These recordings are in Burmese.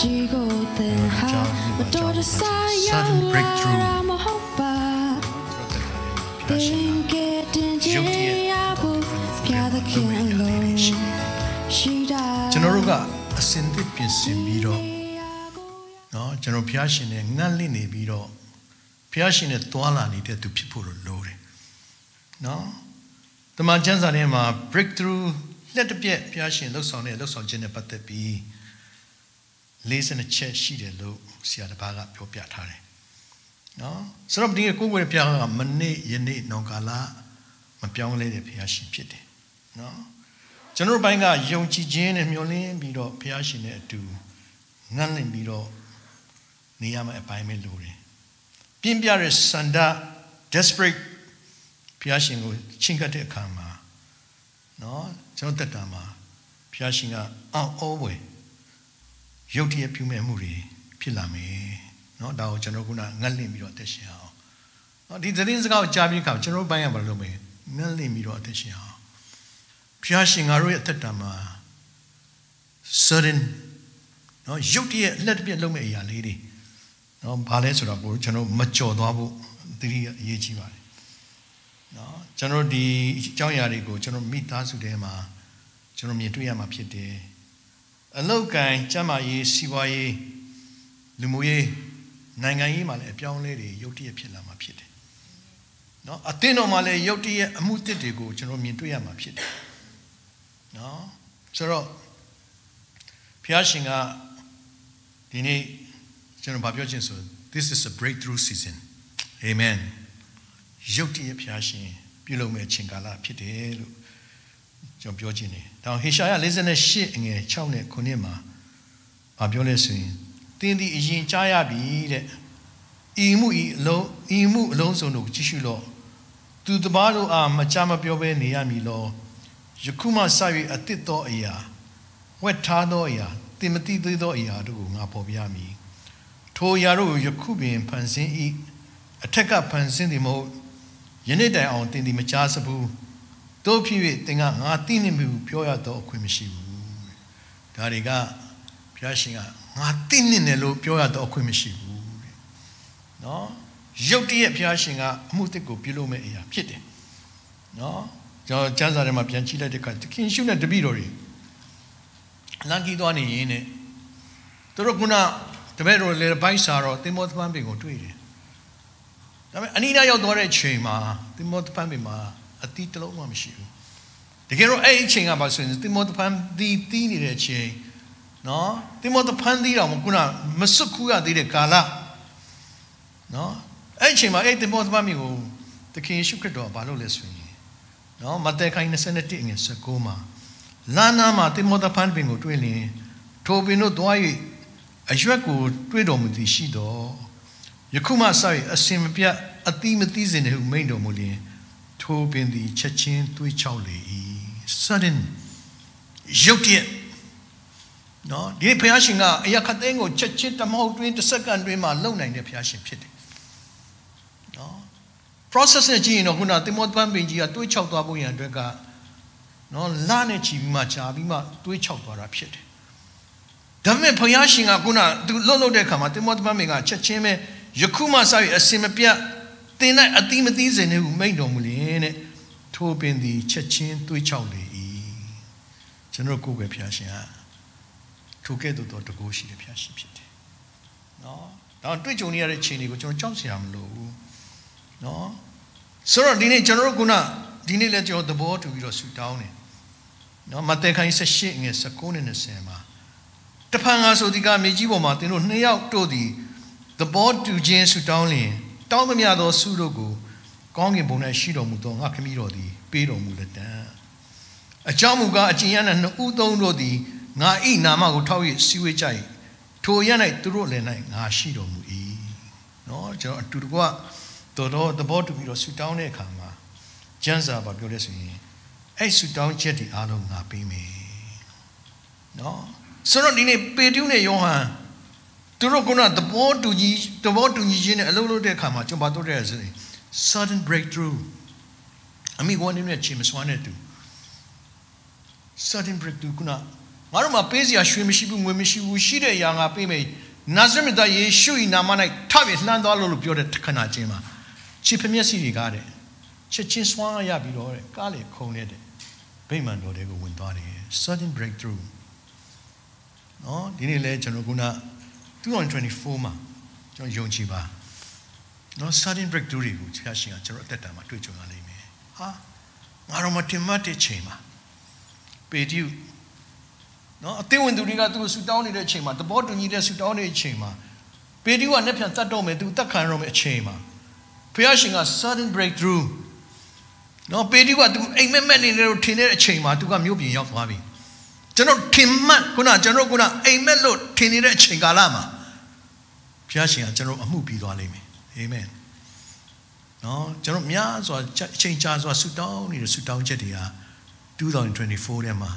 ကြီးကိုသင်ဟာမတော်တဆရောက်လာမဟုတ်ပါသင်ကတင်ချင်ရဖို့ပြသခင်လုံးရှိတာ ကျွန်တော်တို့ကအစင်သစ်ပြင်ဆင်ပြီးတော့เนาะကျွန်တော်ဘုရားရှင်နဲ့ငတ်လိနေပြီးတော့ဘုရားရှင်နဲ့တွာလာနေတဲ့သူဖြစ်ဖို့လိုတယ်เนาะတမန်ကျမ်းစာထဲမှာ breakthrough လက်တစ်ပြက်ဘုရားရှင်လှုပ်ဆောင်တဲ့လှုပ်ဆောင်ခြင်းနဲ့ပတ်သက်ပြီး လေးစနချက်ရှိတယ်လို့ဆရာတစ်ပါးကပြောပြထားတယ်နော်ဆိုတော့ဒီကိုယ်ကိုယ်ပြကမနေ့ယနေ့နောင်ကာလမပြောင်းလဲတဲ့ဘုရားရှင်ဖြစ်တယ်နော်ကျွန်တော်တို့ဘိုင်းကယုံကြည်ခြင်းနဲ့မျှော်လင့်ပြီးတော့ဘုရားရှင်နဲ့အတူငတ်လင့်ပြီးတော့နေရမယ့်အပိုင်းပဲလိုတယ်ပြင်းပြတဲ့စန္ဒ desperate ဘုရားရှင်ကိုချင်းကပ်တဲ့အခါမှာနော်ကျွန်တော်တက်တာမှာဘုရားရှင်ကအောင်းအောဝယ် ရုတ်တရက်ပြုမဲ့မှုတွေဖြစ်လာမယ်เนาะဒါကိုကျွန်တော်ခုနငတ်လင့်ပြီးတော့အသက်ရှင်အောင်เนาะဒီသတင်းစကားကိုကြားပြီးခါကျွန်တော်ဘိုင်းရဘာလို့မလဲငတ်လင့်ပြီးတော့အသက်ရှင်အောင်ဘုရားရှင်ငါတို့ရဲ့အသက်တာမှာ certain เนาะရုတ်တရက်လက်တစ်ပြက်လုံးမဲ့အရာလေးတွေเนาะဘာလဲဆိုတော့ကိုကျွန်တော်မကြော်သွားဖို့တတိအရေးကြီးပါတယ်เนาะကျွန်တော်ဒီအကြောင်းအရာတွေကိုကျွန်တော်မိသားစုထဲမှာကျွန်တော်မြင်တွေ့ရမှာဖြစ်တယ် အလောက်ကန်ကျမ်းမာရေးစီးပွားရေးလူမှုရေးနိုင်ငံရေးမှာလည်းအပြောင်းလဲတွေရုတ်တရက်ဖြစ်လာမှာဖြစ်တယ်။နော်အသင်းတော်မှာလည်းရုတ်တရက်အမှုတစ်တွေကိုကျွန်တော်မြင်တွေ့ရမှာဖြစ်တယ်။နော်ဆိုတော့ဘုရားရှင်ကဒီနေ့ကျွန်တော်ဗာပြောချင်ဆို this is a breakthrough season amen ရုတ်တရက်ဘုရားရှင်ပြုလုပ်မဲ့ချိန်ကာလဖြစ်တယ်လို့ ကျွန်တော်ပြောချင်တယ်။ဒါဟေရှာယ58အငယ်6နဲ့9မှာဗာပြောလဲဆိုရင်တင်းဒီအရင်ကြားရပြီတဲ့။ဤမှုဤအလုံးဤမှုအလုံးစုံတို့ကြည့်ရှုလို့သူတပားတို့အားမကြမပြောဘဲနေရမည်လော။ယခုမှစ၍အတစ်သောအရာဝက်ထားသောအရာတင်မတိသေးသောအရာတို့ကိုငါပေါ်ပြမည်။ထိုအရာတို့ကိုယခုပင်ဖန်ဆင်း၏အထက်ကဖန်ဆင်းသည်မဟုတ်ယနေ့တိုင်အောင်တင်ဒီမကြားစဘူး။ တို့ဖြစ်၍သင်ကငါသိနေမှုပြောရတော့အခွင့်မရှိဘူးဒါတွေကဘုရားရှင်ကငါသိနေတယ်လို့ပြောရတော့အခွင့်မရှိဘူးတဲ့နော်ရုတ်တရက်ဘုရားရှင်ကအမှုတစ်ကိုပြုလုပ်မဲ့အရာဖြစ်တယ်နော်ကျွန်တော်ကျမ်းစာထဲမှာပြန်ကြည့်လိုက်တဲ့အခါသခင်ရှုနဲ့တပည့်တော်တွေလမ်းကြီးသွားနေရင်နဲ့သူတို့ကတပည့်တော်လေဘိုက်စာတော့တင်မောသပန်းပင်ကိုတွေ့တယ်ဒါပေမဲ့အနိနာရောက်သွားတဲ့ချိန်မှာတင်မောသပန်းပင်မှာ အတီးတစ်လုံးမှမရှိဘူးတကယ်တော့အဲ့ဒီအချိန်ကပါဆိုရင်တိမောသဖန်တီးတီးနေတဲ့အချိန်နော်တိမောသဖန်တီးတော့ခုနမစွတ်ခူးရသေးတဲ့ကာလနော်အဲ့ဒီအချိန်မှာအဲ့တိမောသဖန်မျိုးကိုသခင်ယေရှုခရစ်တော်ကဘာလုပ်လဲဆိုရင်နော်မဿဲခိုင်း21အငယ်19မှာလာနာမှာတိမောသဖန်ပင်ကိုတွေ့လင်ထိုပင်တို့သွား၍အရွက်ကိုတွေ့တော်မူသည်ရှိတော်ယခုမှစ၍အစင်မပြတ်အတိမသိစဉ်တည်းဟုမိန်တော်မူလျင် ထိုပင်သည်ချက်ချင်းသွေးချောက်လေ၏ sudden ရုတ်တရက်နော်ဒီဘုရားရှင်ကအရာခသိန်းကိုချက်ချင်းတမောက်တွင်းတစ်စက္ကန့်တွင်းမှာလုံနိုင်တဲ့ဘုရားရှင်ဖြစ်တယ်နော် process နဲ့ကြည့်ရင်တော့ခုနတိမောသပန်းပင်ကြီးကတွေးချောက်သွားဖို့ရန်အတွက်ကနော်လာနဲ့ချီပြီးမှချာပြီးမှတွေးချောက်သွားတာဖြစ်တယ်ဒါပေမဲ့ဘုရားရှင်ကခုနသူလှုပ်လှုပ်တဲ့အခါမှာတိမောသပန်းပင်ကချက်ချင်းပဲယခုမှစပြီးအစင်မပြတ်သင်၌အတိမသိစေနှင့်ဟုမိန့်တော်မူလျင် တဲ့ထိုပင်သည်ချက်ချင်းသွေးချောက်လေ၏ကျွန်တော်ကိုယ်ပဲဖျားရှင်ဟာထိုကဲ့သို့သောတကူရှိတဲ့ဖျားရှင်ဖြစ်တယ်နော်ဒါတွေ့ကြုံနေရတဲ့ချိန်တွေကိုကျွန်တော်ကြောက်စရာမလိုဘူးနော်ဆိုတော့ဒီနေ့ကျွန်တော်တို့ကဒီနေ့လည်းကျွန်တော်သဘောတူပြီးတော့ဆူတောင်းတယ်နော်မဿဲခိုင်း18ငယ်19နဲ့20မှာတဖန်ငါဆိုဒီကမြေကြီးပေါ်မှာသင်တို့နှစ်ယောက်တို့သည်သဘောတူခြင်းဆူတောင်းလျင်တောင်းသမျှသောဆုတို့ကို ကောင်းကင်ဘုံ၌ရှိတော်မူသောငါခမည်းတော်သည်ပေးတော်မူလက်တံအကြောင်းမူကားအကျဉ်းရ၌နှစ်ဦးသုံးတို့သည်ငါဤနာမကိုထောက်၍စီဝေးကြ၏ထိုရ၌သူတို့လည်း၌ငါရှိတော်မူ၏နော်ကျွန်တော်အတူတကွတော်တော်သဘောတူပြီးတော့ဆူတောင်းတဲ့အခါမှာကျမ်းစာဘာပြောလဲဆိုရင်အဲ့ဆူတောင်းချက်တွေအားလုံးငါပေးမယ်နော်ဆိုတော့ဒီနေ့ပေတျုနဲ့ယောဟန်သူတို့ကသဘောတူညီသဘောတူညီခြင်းနဲ့အလုပ်လုပ်တဲ့အခါမှာကျွန်တော်တို့တဲ့ဆိုရင် sudden breakthrough အမိဝန်နေနဲ့ချင်းမစွမ်းတဲ့သူ sudden breakthrough ကုနာငါတို့မှာပေးစရာရွှေမရှိဘူးငွေမရှိဘူးရှိတဲ့အရာငါပေးမယ်နာဇရက်သားယေရှု၏နာမ၌ထပြီးလှမ်းသွားလို့လို့ပြောတဲ့ခဏချင်းမှာချစ်ဖမျက်စိတွေကားတဲ့ချက်ချင်းစွမ်းရပြီးတော့တဲ့ကားလေခုံနေတဲ့ဗိမာန်တော်တွေကိုဝင်သွားတယ် sudden breakthrough နော်ဒီနေ့လဲကျွန်တော်က2024မှာကျွန်တော်ယုံကြည်ပါ နော် sudden breakthrough တွေကိုဆရာရှင်ကကျွန်တော်အသက်တာမှာတွေ့ကြုံရလိမ့်မယ်ဟာငါတို့မတင်မှတ်တဲ့ချိန်မှာပေတျုနော်အသင်းဝင်သူတွေကသူ့ကိုဆူတောင်းနေတဲ့အချိန်မှာသဘောတူညီတဲ့ဆူတောင်းနေတဲ့အချိန်မှာပေတျုကလက်ဖြန်တတ်တော့မယ်သူတတ်ခံရတော့မယ်အချိန်မှာဘုရားရှင်က sudden breakthrough နော်ပေတျုကသူအိမ်မက်မက်နေတယ်လို့ထင်တဲ့အချိန်မှာသူကမြို့ပြင်ရောက်သွားပြီကျွန်တော်ထင်မှတ်ခုနကျွန်တော်ခုနအိမ်မက်လို့ထင်နေတဲ့အချိန်ကာလမှာဘုရားရှင်ကကျွန်တော်အမှုပြီးသွားလိမ့်မယ် အာမင်နော်ကျွန်တော်များစွာအချိန်ကြာစွာဆူတောင်းနေတဲ့ဆူတောင်းချက်တွေက2024ထဲမှာ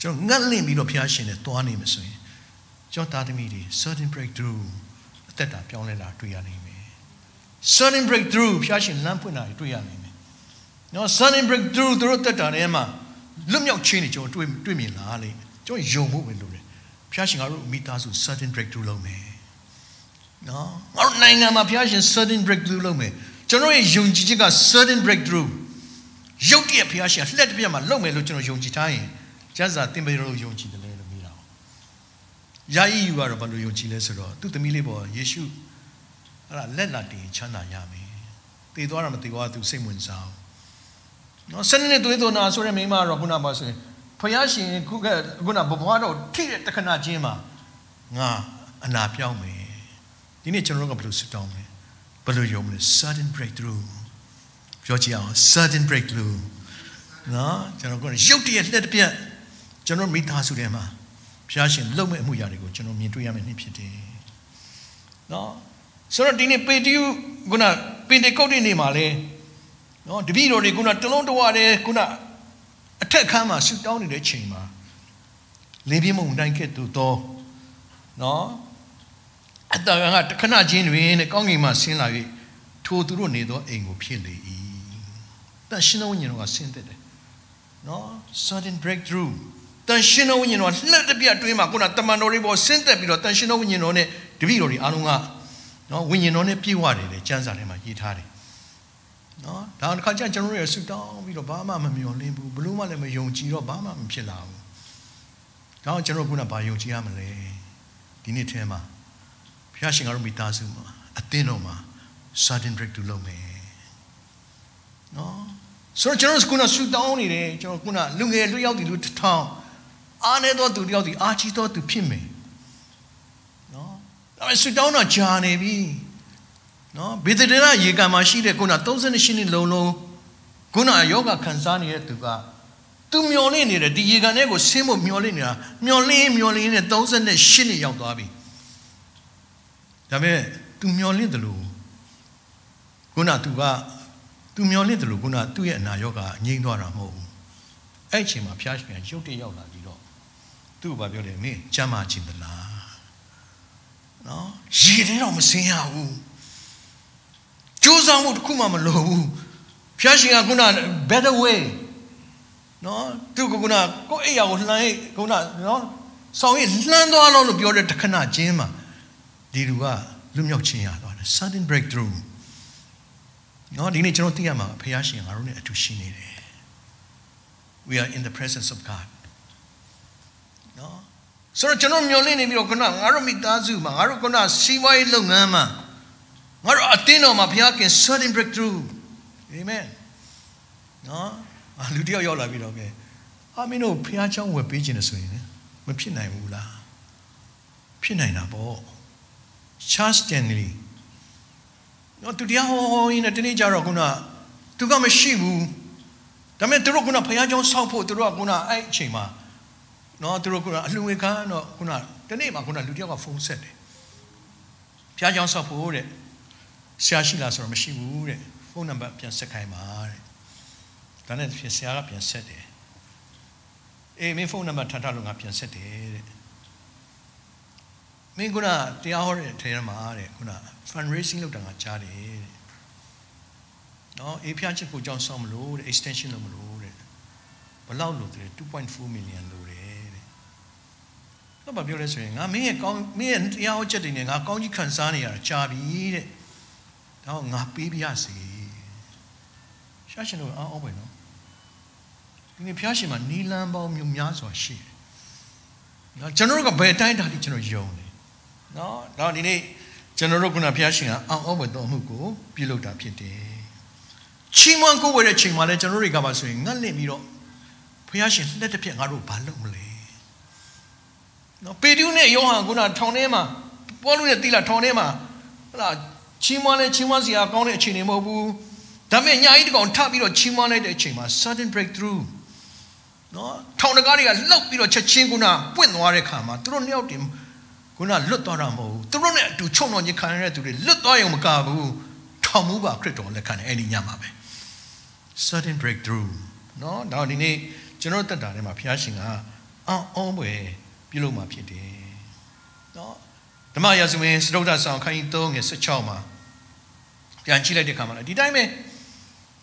ကျွန်တော်ငတ်လင့်ပြီးတော့ဘုရားရှင်နဲ့တွားနေမှာဆိုရင်ကျွန်တော်သားသမီးတွေ certain breakthrough အသက်တာပြောင်းလဲလာတွေ့ရနိုင်မယ် certain breakthrough ဘုရားရှင်လမ်းဖွင့်တာတွေ့ရနိုင်မယ်နော် certain breakthrough သူတို့တက်တာထဲမှာလွတ်မြောက်ခြင်းတွေကျွန်တော်တွေ့တွေ့မြင်လာလိမ့်မယ်ကျွန်တော်ယုံဖို့ပဲလိုတယ်ဘုရားရှင်ကတို့မိသားစု certain breakthrough လုပ်မယ် နော်ငါတို့နိုင်ငံမှာဘုရားရှင် certain breakthrough လုပ်မယ်ကျွန်တော်ရဲ့ယုံကြည်ချက်က certain breakthrough ရုပ်တရက်ဘုရားရှင်လှက်တစ်ပြက်မှာလုပ်မယ်လို့ကျွန်တော်ယုံကြည်ထားရင်ကျမ်းစာသင်ပေးလို့ယုံကြည်တယ်လေလို့မိတာ။ယာယီယူကတော့ဘာလို့ယုံကြည်လဲဆိုတော့သူ့သမီးလေးပေါ်ယေရှုအဲ့ဒါလက်လာတင်ချမ်းသာရမယ်။တည်သွားတာမတည်သွားသူစိတ်ဝင်စားဘူး။နော်စနေနေ့သွေးသွနာဆိုတဲ့မိန်းမကတော့ခုနပါဆိုရင်ဘုရားရှင်ခုကခုနဘဘွားတော့ထိတဲ့တခဏချင်းမှာငါအနာပြောင်းမယ်။ ဒီနေ့ကျွန်တော်တို့ကဘယ်လိုစစ်တောင်းမလဲ။ဘယ်လိုယုံမလဲ sudden breakthrough ပြောကြည့်အောင် sudden breakthrough နော်ကျွန်တော်ကရုပ်တရက်လက်တစ်ပြက်ကျွန်တော်မိသားစုထဲမှာဘုရားရှင်လုံမဲ့အမှုရာတွေကိုကျွန်တော်မြင်တွေ့ရမယ့်နေ့ဖြစ်တယ်နော်ဆိုတော့ဒီနေ့ပေတျုခုနပင်တေကုတ်တဲ့နေ့မှာလေနော်တပည့်တော်တွေခုနတလုံးတဝတယ်ခုနအထက်ခန်းမှာဆူတောင်းနေတဲ့ချိန်မှာလင်းပြမုံတိုင်းခဲ့သူတော့နော် အတန်ကတခဏချင်းတွင်တဲ့ကောင်းကင်မှာဆင်းလာ၍ထိုသူတို့နေသောအိမ်ကိုဖြစ်လေ၏တန်ရှင်တော်ဝိညာဉ်တော်ကဆင်းသက်တယ်နော် sudden breakthrough တန်ရှင်တော်ဝိညာဉ်တော်လက်တပြတ်တွင်းမှာခုနတမန်တော်တွေပေါ်ဆင်းသက်ပြီးတော့တန်ရှင်တော်ဝိညာဉ်တော်နဲ့တပည့်တော်တွေအားလုံးကနော်ဝိညာဉ်တော်နဲ့ပြည့်ဝတယ်လေကျမ်းစာထဲမှာရေးထားတယ်နော်ဒါတစ်ခါကျကျွန်တော်တို့ရဆူတောင်းပြီးတော့ဘာမှမမျှော်လင့်ဘူးဘလို့မှလည်းမယုံကြည်တော့ဘာမှမဖြစ်လာဘူးဒါအောင်ကျွန်တော်ခုနဘာယုံကြည်ရမလဲဒီနေ့ထဲမှာ ဘုရားရှင်ကတော့မိသားစုမှာအသင်းတော်မှာ sudden breakthrough လုပ်မယ်နော်ဆိုတော့ကျွန်တော်ခုနဆူတောင်းနေတယ်ကျွန်တော်ခုနလူငယ်လူရောက်ဒီလူတစ်ထောင်အားနေတော့သူတယောက်ဒီအားကြီးတော့သူဖြစ်မယ်နော်ဒါပေမဲ့ဆူတောင်းတော့ဂျာနေပြီနော်ဘေဒရရေကံမှာရှိတဲ့ခုန38နှစ်လုံးလုံးခုနယောဂခံစားနေတဲ့သူကသူမျောလင့်နေတယ်ဒီရေကန်ထဲကိုဆင်းဖို့မျောလင့်နေတာမျောလင့်မျောလင့်နဲ့38နှစ်ရောက်သွားပြီ ဒါပေမဲ့သူမျောလင့်တယ်လို့ခုနသူကသူမျောလင့်တယ်လို့ခုနသူ့ရဲ့အနာရောဂါငြိမ်းသွားတာမဟုတ်ဘူးအဲ့အချိန်မှာဖျားရှင်ရုပ်တရက်ရောက်လာပြီးတော့သူ့ဘာပြောလဲမင်းကျမ်းမာခြင်းသလားနော်ရေထဲတော့မစင်းရဘူးကြိုးစားမှုတစ်ခုမှမလိုဘူးဖျားရှင်ကခုန better way နော်သူကခုနကိုအိယာကိုလှမ်းခုနနော်ဆောင်းရင်လှမ်းသွားလို့ပြောတဲ့တခဏချင်းမှာ ဒီလူကလွတ်မြောက်ခြင်းရသွားတယ် sudden breakthrough နော်ဒီနေ့ကျွန်တော်သိရမှာဖခင်ရှင်ငါတို့နဲ့အတူရှိနေတယ် we are in the presence of God နော်ဆိုတော့ကျွန်တော်မျောလင့်နေပြီးတော့ခုနငါတို့မိသားစုမှာငါတို့ခုနစီးပွားရေးလုပ်ငန်းမှာငါတို့အတင်းတော်မှာဘုရားခင် sudden breakthrough amen နော်လူတယောက်ရောက်လာပြီးတော့ကဲအာမင်းတို့ဘုရားချောင်းဝယ်ပေးခြင်းလို့ဆိုရင်မဖြစ်နိုင်ဘူးလားဖြစ်နိုင်တာပေါ့ Charles Stanley နော်သူတရားဟောဟောရင်းနဲ့တနေ့ကျတော့ခုနသူကမရှိဘူးဒါပေမဲ့သူတို့ခုနဘုရားကျောင်းဆောက်ဖို့သူတို့ကခုနအဲ့အချိန်မှာနော်သူတို့ခုနအလှငွေခန်းတော့ခုနတနေ့မှာခုနလူတယောက်ကဖုန်းဆက်တယ်ဘုရားကျောင်းဆောက်ဖို့တဲ့ဆရာရှိလားဆိုတော့မရှိဘူးတဲ့ဖုန်းနံပါတ်ပြန်ဆက်ခိုင်းပါတဲ့ဒါနဲ့ဖြစ်ဆရာကပြန်ဆက်တယ်အေးမင်းဖုန်းနံပါတ်ထပ်ထလို့ငါပြန်ဆက်တယ်တဲ့ မင်းခုနတရားဟောတဲ့ထဲမှာတဲ့ခုန fundraising လုပ်တာငါကြားတယ်တဲ့နော်အေးဖျားချစ်ကိုကြောင်းဆောင်မလို့တဲ့ extension လုပ်မလို့တဲ့ဘလောက်လို့တဲ့2.4 million လို့တယ်တဲ့တော့ဘာပြောလဲဆိုရင်ငါမင်းရဲ့ကောင်းမင်းရဲ့တရားဟောချက်တွေနဲ့ငါကောင်းကြီးခံစားနေရတာကြာပြီတဲ့ဒါတော့ငါပေးပြရစီရှာရှင်တို့အောင်းပဲနော်ဒီနေ့ဖျားရှင်မှာနီလန်ပေါင်းမျိုးများစွာရှိတယ်နော်ကျွန်တော်တို့ကဘယ်တိုင်းတာလိကျွန်တော်ယုံတယ် နော်တော့ဒီနေ့ကျွန်တော်တို့ခုနဖျားရှင်ကအောင်းအောင်းပဲတော်မှုကိုပြုလုပ်တာဖြစ်တယ်ချီးမွမ်းကိုးဝဲတဲ့ချိန်မှာလဲကျွန်တော်တွေကပါဆိုရင်ငတ်လင့်ပြီးတော့ဖျားရှင်လက်တစ်ပြက်ငါတို့ဘာလုပ်မလဲနော်ပေတူးနဲ့ယောဟန်ခုနထောင်ထဲမှာပေါလုနဲ့တိလာထောင်ထဲမှာဟလာချီးမွမ်းလဲချီးမွမ်းစရာကောင်းတဲ့အခြေအနေမဟုတ်ဘူးဒါပေမဲ့ညာကြီးတကောင်ထပ်ပြီးတော့ချီးမွမ်းလိုက်တဲ့အချိန်မှာ sudden breakthrough နော်ထောင်တကားတွေကလှုပ်ပြီးတော့ချက်ချင်းခုနပွင့်သွားတဲ့ခါမှာသူတို့နှစ်ယောက်တင် ခုနလွတ်သွားတာမဟုတ်ဘူးသူတို့နဲ့အတူချုံတော်ညခံရတဲ့သူတွေလွတ်သွားရုံမကဘူးထောင်မှုပါခရစ်တော်လက်ခံတယ်အဲ့ဒီညမှာပဲ sudden breakthrough နော်ဒါဒီနေ့ကျွန်တော်တက်တာထဲမှာဘုရားရှင်ကအောင်းအောင်းပွဲပြုလုပ်มาဖြစ်တယ်နော်ဓမ္မရာဇဝင်စတုဒ္ဒဆောင်ခန်းကြီး3ငယ်16မှာပြန်ကြည့်လိုက်တဲ့ခါမှာဒီတိုင်းပဲ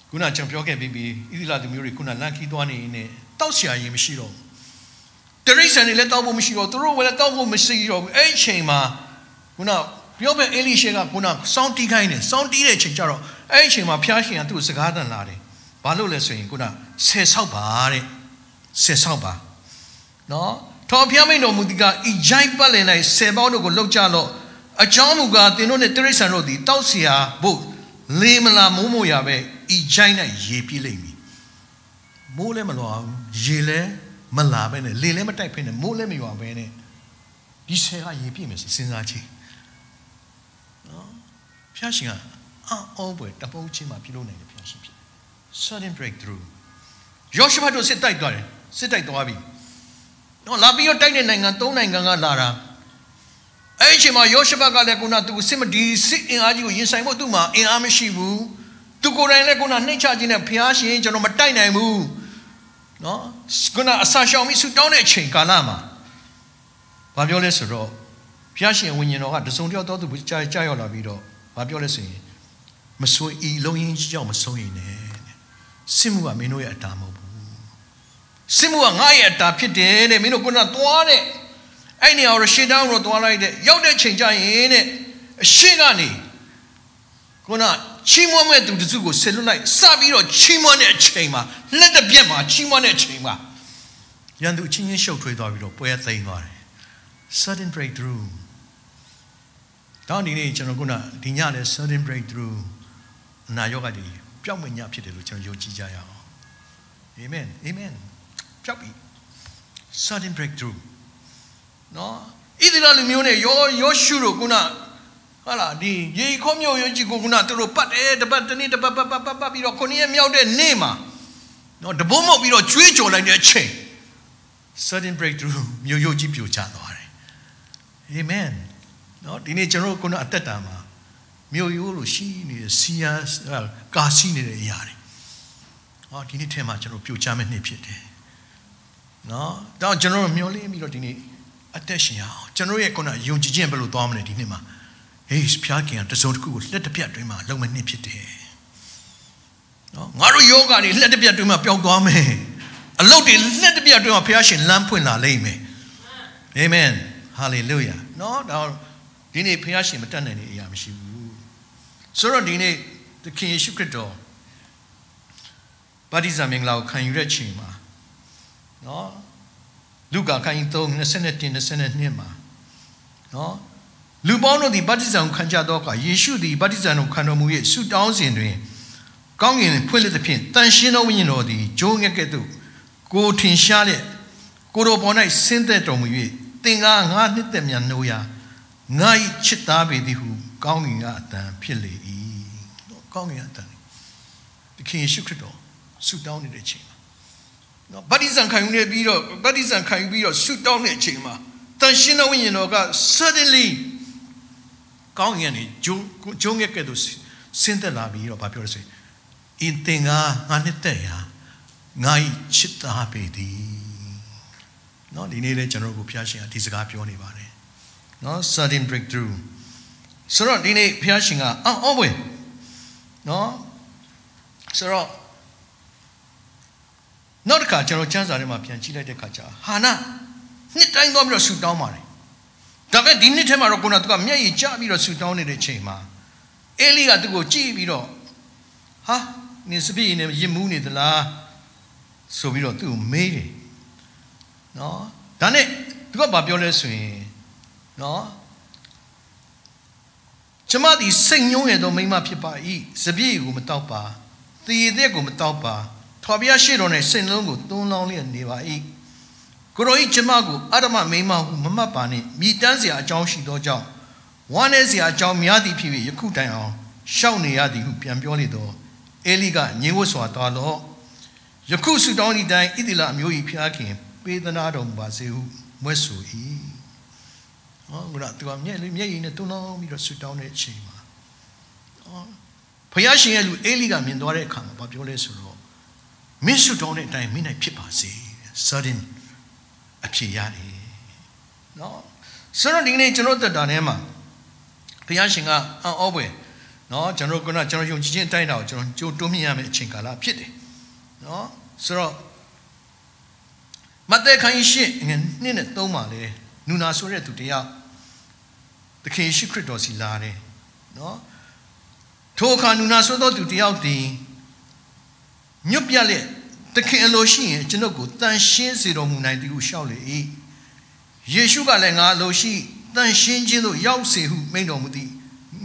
ခုနကျွန်တော်ပြောခဲ့ပြီးပြီးဣသီလသူမျိုးတွေခုနလန်ခီးသွားနေနေတောက်ဆရာရင်မရှိတော့ဘူး တရိษံတွေလည်းတောက်ဖို့မရှိတော့သူတို့လည်းတောက်ဖို့မရှိတော့ဘူးအဲ့ဒီချိန်မှာခုနပြောမဲ့အေလိရှေကခုနစောင်းတီးခိုင်းတယ်စောင်းတီးတဲ့ချိန်ကျတော့အဲ့ဒီချိန်မှာဖျားရှင်ကသူ့စကားတန်လာတယ်ဘာလို့လဲဆိုရင်ခုနဆယ်ဆောက်ပါတဲ့ဆယ်ဆောက်ပါနော်ထော်ဖျားမိန်တော်မူဒီကဤဂျိုင်းပတ်လည်၌ဆယ်ပေါင်းတို့ကိုလှုပ်ကြလို့အကြောင်းမူကားသင်တို့နဲ့တရိษံတို့သည်တောက်เสียဖို့လေမလာမိုးမိုးရပဲဤဂျိုင်း၌ရေပြည့်လိမ့်မည်မိုးလည်းမလွာဘူးရေလည်း မလာပဲနဲ့လေလည်းမတိုက်ဖ ೇನೆ မိုးလည်းမရွာပဲနဲ့ဒီဆယ်ကရေပြည့်မယ်စဉ်းစားကြည့်နော်ဖျားရှင်ကအော်ပွဲတပုတ်ချင်းမှာပြုလုပ်နိုင်တယ်ဖျားရှင်ဖြစ် sudden breakthrough ယောရှုဖတ်တို့စစ်တိုက်သွားတယ်စစ်တိုက်သွားပြီနော်လာပြီးတော့တိုက်တဲ့နိုင်ငံ၃နိုင်ငံကလာတာအဲ့ဒီအချိန်မှာယောရှုဖတ်ကလည်းကုနာသူစစ်မဒီစစ်အင်အားကြီးကိုရင်ဆိုင်ဖို့သူ့မှာအင်အားမရှိဘူးသူကိုယ်တိုင်လည်းကုနာနှိမ့်ချခြင်းနဲ့ဖျားရှင်ကျွန်တော်မတိုက်နိုင်ဘူး နော်ကုနာအစာရှောင်ပြီးဆူတောင်းတဲ့အချိန်ကာလမှာဘာပြောလဲဆိုတော့ဖျားရှင်ဝိညာဉ်တော်ကတစုံတယောက်တော့သူကြာကြာရောက်လာပြီးတော့ဘာပြောလဲဆိုရင်မဆိုဤလုံးရင်ကြောက်မဆုံးရင်နဲ့စစ်မှုကမင်းတို့ရဲ့အတားမဟုတ်ဘူးစစ်မှုကငါရဲ့အတားဖြစ်တယ်တဲ့မင်းတို့ကသွားတဲ့အဲ့နေရာကိုရှေ့တောင်းတော့သွားလိုက်တဲ့ရောက်တဲ့ချိန်ကျရင်တဲ့အရှိကနေခုန ချီးမွမ်းမဲ့သူတစုကိုဆယ်လွတ်လိုက်စပြီးတော့ချီးမွမ်းတဲ့အချိန်မှာလက်တစ်ပြက်မှာချီးမွမ်းတဲ့အချိန်မှာရန်သူချင်းချင်းရှုပ်ထွေးသွားပြီးတော့ပွဲသိမ်းသွားတယ် sudden breakthrough တောင်းဒီနေ့ကျွန်တော်ခုနဒီညလဲ sudden breakthrough အနာရောဂါတွေပျောက်မညဖြစ်တယ်လို့ကျွန်တော်ယုံကြည်ကြရအောင် amen amen ပျောက်ပြီ sudden breakthrough နော်ဣသရေလလူမျိုးနဲ့ယောယောရှုတို့ခုန ဟာလာဒီယေခေါမျိုးယောကြီးကိုခုနသူတို့ပတ်တယ်တပတ်တနေ့တပတ်ပတ်ပတ်ပတ်ပတ်ပြီးတော့ခုနှစ်ရက်မြောက်တဲ့နေ့မှာနော်တဘုံမောက်ပြီးတော့ကျွေးကြော်လိုက်တဲ့အချိန် sudden breakthrough မျိုးယုတ်ကြီးပြိုကျသွားတယ် amen နော်ဒီနေ့ကျွန်တော်ခုနအသက်တာမှာမြို့ရိုးလို့ရှိနေတဲ့စီယာကာစီနေတဲ့အရာတွေဟောဒီနေ့ထဲမှာကျွန်တော်ပြိုချမဲ့နှစ်ဖြစ်တယ်နော်တော့ကျွန်တော်မျောလင်းပြီးတော့ဒီနေ့အသက်ရှင်အောင်ကျွန်တော်ရဲ့ခုနယုံကြည်ခြင်းဘယ်လိုသွားမလဲဒီနေ့မှာ ဟေးဖျားခင်တစုံတစ်ခုကိုလက်တစ်ပြတ်တွင်းမှာလုံမဲ့နှစ်ဖြစ်တယ်နော်ငါတို့ယောဂာတွေလက်တစ်ပြတ်တွင်းမှာပျောက်သွားမယ်အလုတ်တွေလက်တစ်ပြတ်တွင်းမှာဖျားရှင်လမ်းဖွင့်လာလိမ့်မယ်အာမင်ဟာလေလုယာနော်တော့ဒီနေ့ဖျားရှင်မတတ်နိုင်တဲ့အရာမရှိဘူးဆိုတော့ဒီနေ့သခင်ယေရှုခရစ်တော်ဗတ္တိဇာမင်္ဂလာကိုခံယူတဲ့ချိန်မှာနော်လူကာခန်းကြီး3 21 22မှာနော် လူပေါင်းတို့သည်ဗတ္တိဇံကိုခံကြသောအခါယေရှုသည်ဗတ္တိဇံကိုခံတော်မူ၍ဆုတောင်းစဉ်တွင်ကောင်းကင်ဖွင့်လက်သဖြင့်တန်ရှင်းသောဝိညာဉ်တော်သည်ဂျိုးငက်ကဲ့သို့ကိုထင်ရှားတဲ့ကိုတော်ပေါ်၌ဆင်းသက်တော်မူ၍သင်္ကားငါနှစ်သက်မြတ်နှိုးရာငါ၏ချစ်သားပေသည်ဟု ကောင်းကင်ကအတန်ဖြစ်လေ၏ကောင်းကင်ကအတန်သခင်ယေရှုခရစ်တော်ဆုတောင်းနေတဲ့အချိန်မှာနော်ဗတ္တိဇံခံယူနေပြီးတော့ဗတ္တိဇံခံယူပြီးတော့ဆုတောင်းတဲ့အချိန်မှာတန်ရှင်းသောဝိညာဉ်တော်က suddenly ကောင်းကင်ကနေဂျုံဂျုံငယ်ကဲ့သို့ဆင်းသက်လာပြီးတော့ဗာပြောရစေအင်တင်ကငါနှစ်သက်ရာငါ့ချစ်သားပေသည်เนาะဒီနေ့လည်းကျွန်တော်တို့ဘုရားရှင်ကဒီစကားပြောနေပါတယ်เนาะ sudden breakthrough ဆိုတော့ဒီနေ့ဘုရားရှင်ကအော်အော်ဝင်เนาะဆိုတော့နောက်တစ်ခါကျွန်တော်ကျမ်းစာထဲမှာပြန်ကြည့်လိုက်တဲ့ခါကျဟာနာ နှစ်တိုင်းသွားပြီးတော့ဆူတောင်းပါတယ် ဒါပေမဲ့ဒီနှစ်ထဲမှာတော့ကိုနာသူကမျက်ရည်ကျပြီးတော့ဆူတောင်းနေတဲ့ချိန်မှာအေလိကသူ့ကိုကြည့်ပြီးတော့ဟာနင်စပည့်နေရင်မူးနေသလားဆိုပြီးတော့သူ့ကိုမေးတယ်နော်ဒါနဲ့သူကဘာပြောလဲဆိုရင်နော်ကျမသည်စိတ်ညှိုးရသောမိမဖြစ်ပါ၏စပည့်ကိုမတောက်ပါတည်ရတဲ့ကိုမတောက်ပါထော်ပြရှိတော်နဲ့စိတ်လုံးကိုသွန်းလောင်းလျက်နေပါ၏ ကိုရောဤကျမကိုအတ္တမမိမဟုမမှတ်ပါနှင့်မြည်တမ်းเสียအကြောင်းရှိသောကြောင့်ဝမ်းနည်းเสียအကြောင်းများသည်ဖြစ်၍ယခုတိုင်အောင်ရှောက်နေရသည်ဟုပြန်ပြောလေတော့အေလိကငြင်းဝတ်စွာတော်တော့ယခုဆုတောင်းသည့်တိုင်ဣတိလအမျိုး၏ဖျားခင်ပေးသနာတော်မူပါစေဟုမွဲ့ဆို၏ဟောဘုရားသူကမျက်မျက်ရည်နဲ့တုံလောင်းပြီးတော့ဆုတောင်းတဲ့အချိန်မှာဟောဘုရားရှင်ရဲ့လူအေလိကမြင်သွားတဲ့အခါမှာဘာပြောလဲဆိုတော့မင်းဆုတောင်းတဲ့အတိုင်းမင်းနိုင်ဖြစ်ပါစေ sudden အဖြစ်ရတယ်နော်ဆိုတော့ဒီနေ့ကျွန်တော်တက်တာထဲမှာဘုရားရှင်ကအံ့ဩပွဲနော်ကျွန်တော်ကကျွန်တော်ယုံကြည်ခြင်းအတိုင်းတာကိုကျွန်တော်ကြိုးတွန်းမြင်ရမယ့်အချိန်ကာလဖြစ်တယ်နော်ဆိုတော့မဿဲခန်းရှိငယ်နှစ်နဲ့သုံးပါလေနူနာဆိုတဲ့သူတယောက်သခင်ရှိခရစ်တော်စီလာတယ်နော်ထိုအခါနူနာဆိုသောသူတယောက်ဒီညွတ်ပြလက် သခင်အလိုရှိရင်ကျွန်ုပ်ကိုတန်ရှင်းစေတော်မူနိုင်သည်ဟုရှောက်လေ၏ယေရှုကလည်းငါအလိုရှိတန်ရှင်းခြင်းသို့ရောက်စေဟုမိန့်တော်မူသည်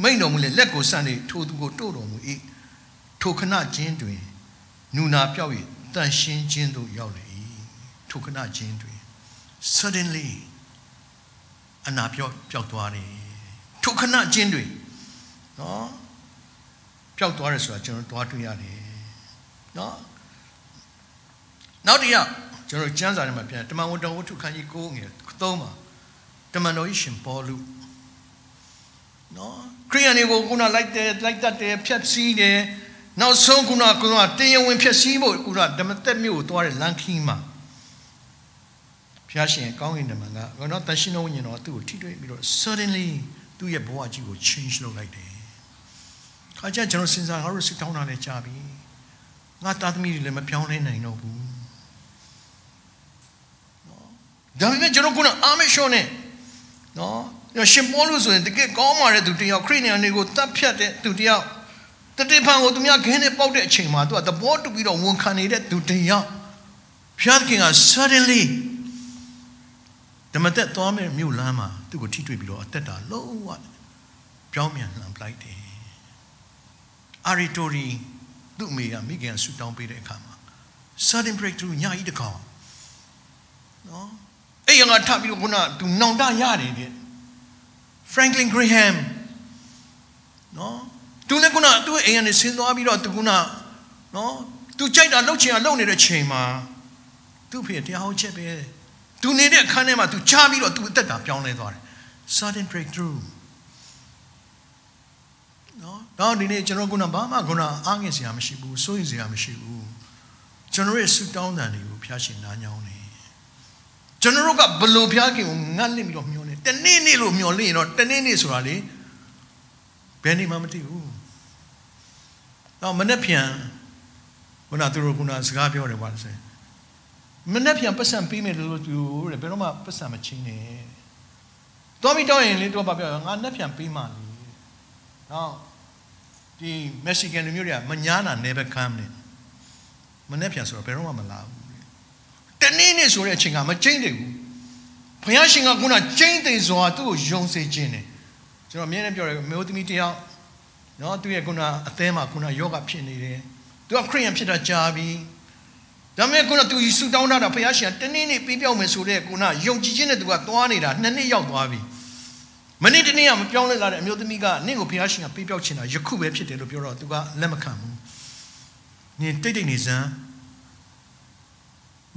မိန့်တော်မူလေလက်ကိုဆန့်နေထိုသူကိုတို့တော်မူ၏ထိုခဏချင်းတွင်နူနာပြောက်၍တန်ရှင်းခြင်းသို့ရောက်လေ၏ထိုခဏချင်းတွင် suddenly အနာပြောက်ပျောက်သွားတယ်ထိုခဏချင်းတွင်နော်ပျောက်သွားတယ်ဆိုတာကျွန်တော်တွားတွေ့ရတယ်နော် နောက်တစ်ယောက်ကျွန်တော်ကျမ်းစာထဲမှာပြန်တမန်ဝတ္တဝတ္ထုခန်းကြီး9ငယ်3မှာတမန်တော်ရှင်ပေါလုနော်ခရိယန်တွေကိုခုနလိုက်တယ်လိုက်တတ်တယ်ဖြတ်စည်းတယ်နောက်ဆုံးခုနကတရားဝင်ဖြတ်စည်းဖို့ခုနဓမ္မသက်မြို့ကိုသွားတဲ့လမ်းခီးမှာဖျားရှင်ကောင်းကင်တမန်ကကတော့တန်ရှင်တော်ဝိညာဉ်တော်သူ့ကိုထိတွေ့ပြီးတော့ suddenly သူ့ရဲ့ဘဝကြီးကို change လုပ်လိုက်တယ်ခါကျကျွန်တော်စဉ်းစားငါတို့စိတ်ထောင်းတာလည်းကြာပြီငါသားသမီးတွေလည်းမပြောင်းလဲနိုင်တော့ဘူး ဒါပေမဲ့ကျွန်တော်ကအာမရှောနဲ့နော်ရှင်ပေါလုဆိုရင်တကယ်ကောင်းပါတဲ့သူတယောက်ခရစ်ယာန်တွေကိုတတ်ဖြတ်တဲ့သူတယောက်တတိဖန်ကိုသူများခင်းနဲ့ပေါက်တဲ့အချိန်မှာသူကသဘောတူပြီးတော့ဝန်ခံနေတဲ့သူတယောက်ဖျားခင်က suddenly ဓမ္မသက်သွားမဲ့မြို့လမ်းမှာသူ့ကိုထိတွေ့ပြီးတော့အသက်တာလုံးဝပြောင်းပြန်လှန်ပလိုက်တယ်အာရီတိုရီသူ့အမေကမိခင်ဆူတောင်းပေးတဲ့အခါမှာ sudden breakthrough ညာကြီးတကောင်နော် အဲ့ရငါထပြီးတော့ခုနသူနောင်တရတယ်တဲ့ Franklin Graham နော်သူလည်းခုနသူ့အိမ်ကနေဆင်းသွားပြီးတော့သူခုနနော်သူကြိုက်တာလှုပ်ချင်အောင်လှုပ်နေတဲ့ချိန်မှာသူ့ဖေတရားဟောချက်ပဲသူနေတဲ့အခန်းထဲမှာသူချပြီးတော့သူအသက်တာပြောင်းလဲသွားတယ် sudden breakthrough နော်တော့ဒီနေ့ကျွန်တော်ခုနဘာမှခုနအားငယ်စရာမရှိဘူးစိုးရိမ်စရာမရှိဘူးကျွန်တော်ရဲ့ဆူတောင်းတန်တွေကိုဖျားရှင်နားညောင်းနေ ကျွန်တော်တို့ကဘလို့ဖျားခင်ကိုငတ်လင့်ပြီးတော့မျောနေတနေ့နေ့လို့မျောလင့်ရင်တော့တနေ့နေ့ဆိုတာလေဘယ်နေ့မှမသိဘူးတော့မနေ့ပြန်ခုနသူတို့ခုနစကားပြောတယ်ပါဆိုမနေ့ပြန်ပတ်စံပေးမယ်လို့သူတဲ့ဘယ်တော့မှပတ်စံမချင်းနဲ့တော်ပြီတော့ရင်လေတော့ဘာပြောငါနေ့ပြန်ပေးမှလေနော်ဒီမက္ဆီကန်လူမျိုးတွေကမညာနာနေဘကမ်းနေမနေ့ပြန်ဆိုတော့ဘယ်တော့မှမလာဘူး တနေ့နေ့ဆိုတဲ့အချိန်ကမကျိမ့်တယ်ဘူးဘုရားရှင်ကခုနကျိမ့်တယ်ဆိုတာသူ့ကိုယုံစေခြင်းတယ်ကျွန်တော်အမြဲတမ်းပြောတယ်မျိုးသမီးတယောက်နော်သူရဲ့ခုနအသေးမှာခုနယောဂဖြစ်နေတယ်သူကခရိယန်ဖြစ်တာကြာပြီဒါပေမဲ့ခုနသူဆူတောင်းတာဘုရားရှင်တနေ့နေ့ပြီးပြောက်မယ်ဆိုတဲ့ခုနယုံကြည်ခြင်းနဲ့သူကသွားနေတာနှစ်နှစ်ရောက်သွားပြီမနေ့တနေ့ကမပြောင်းလဲလာတဲ့အမျိုးသမီးကနင့်ကိုဘုရားရှင်ကပေးပြောက်ချင်တာယခုပဲဖြစ်တယ်လို့ပြောတော့သူကလက်မခံဘူးနင်တိတ်တိတ်နေစမ်း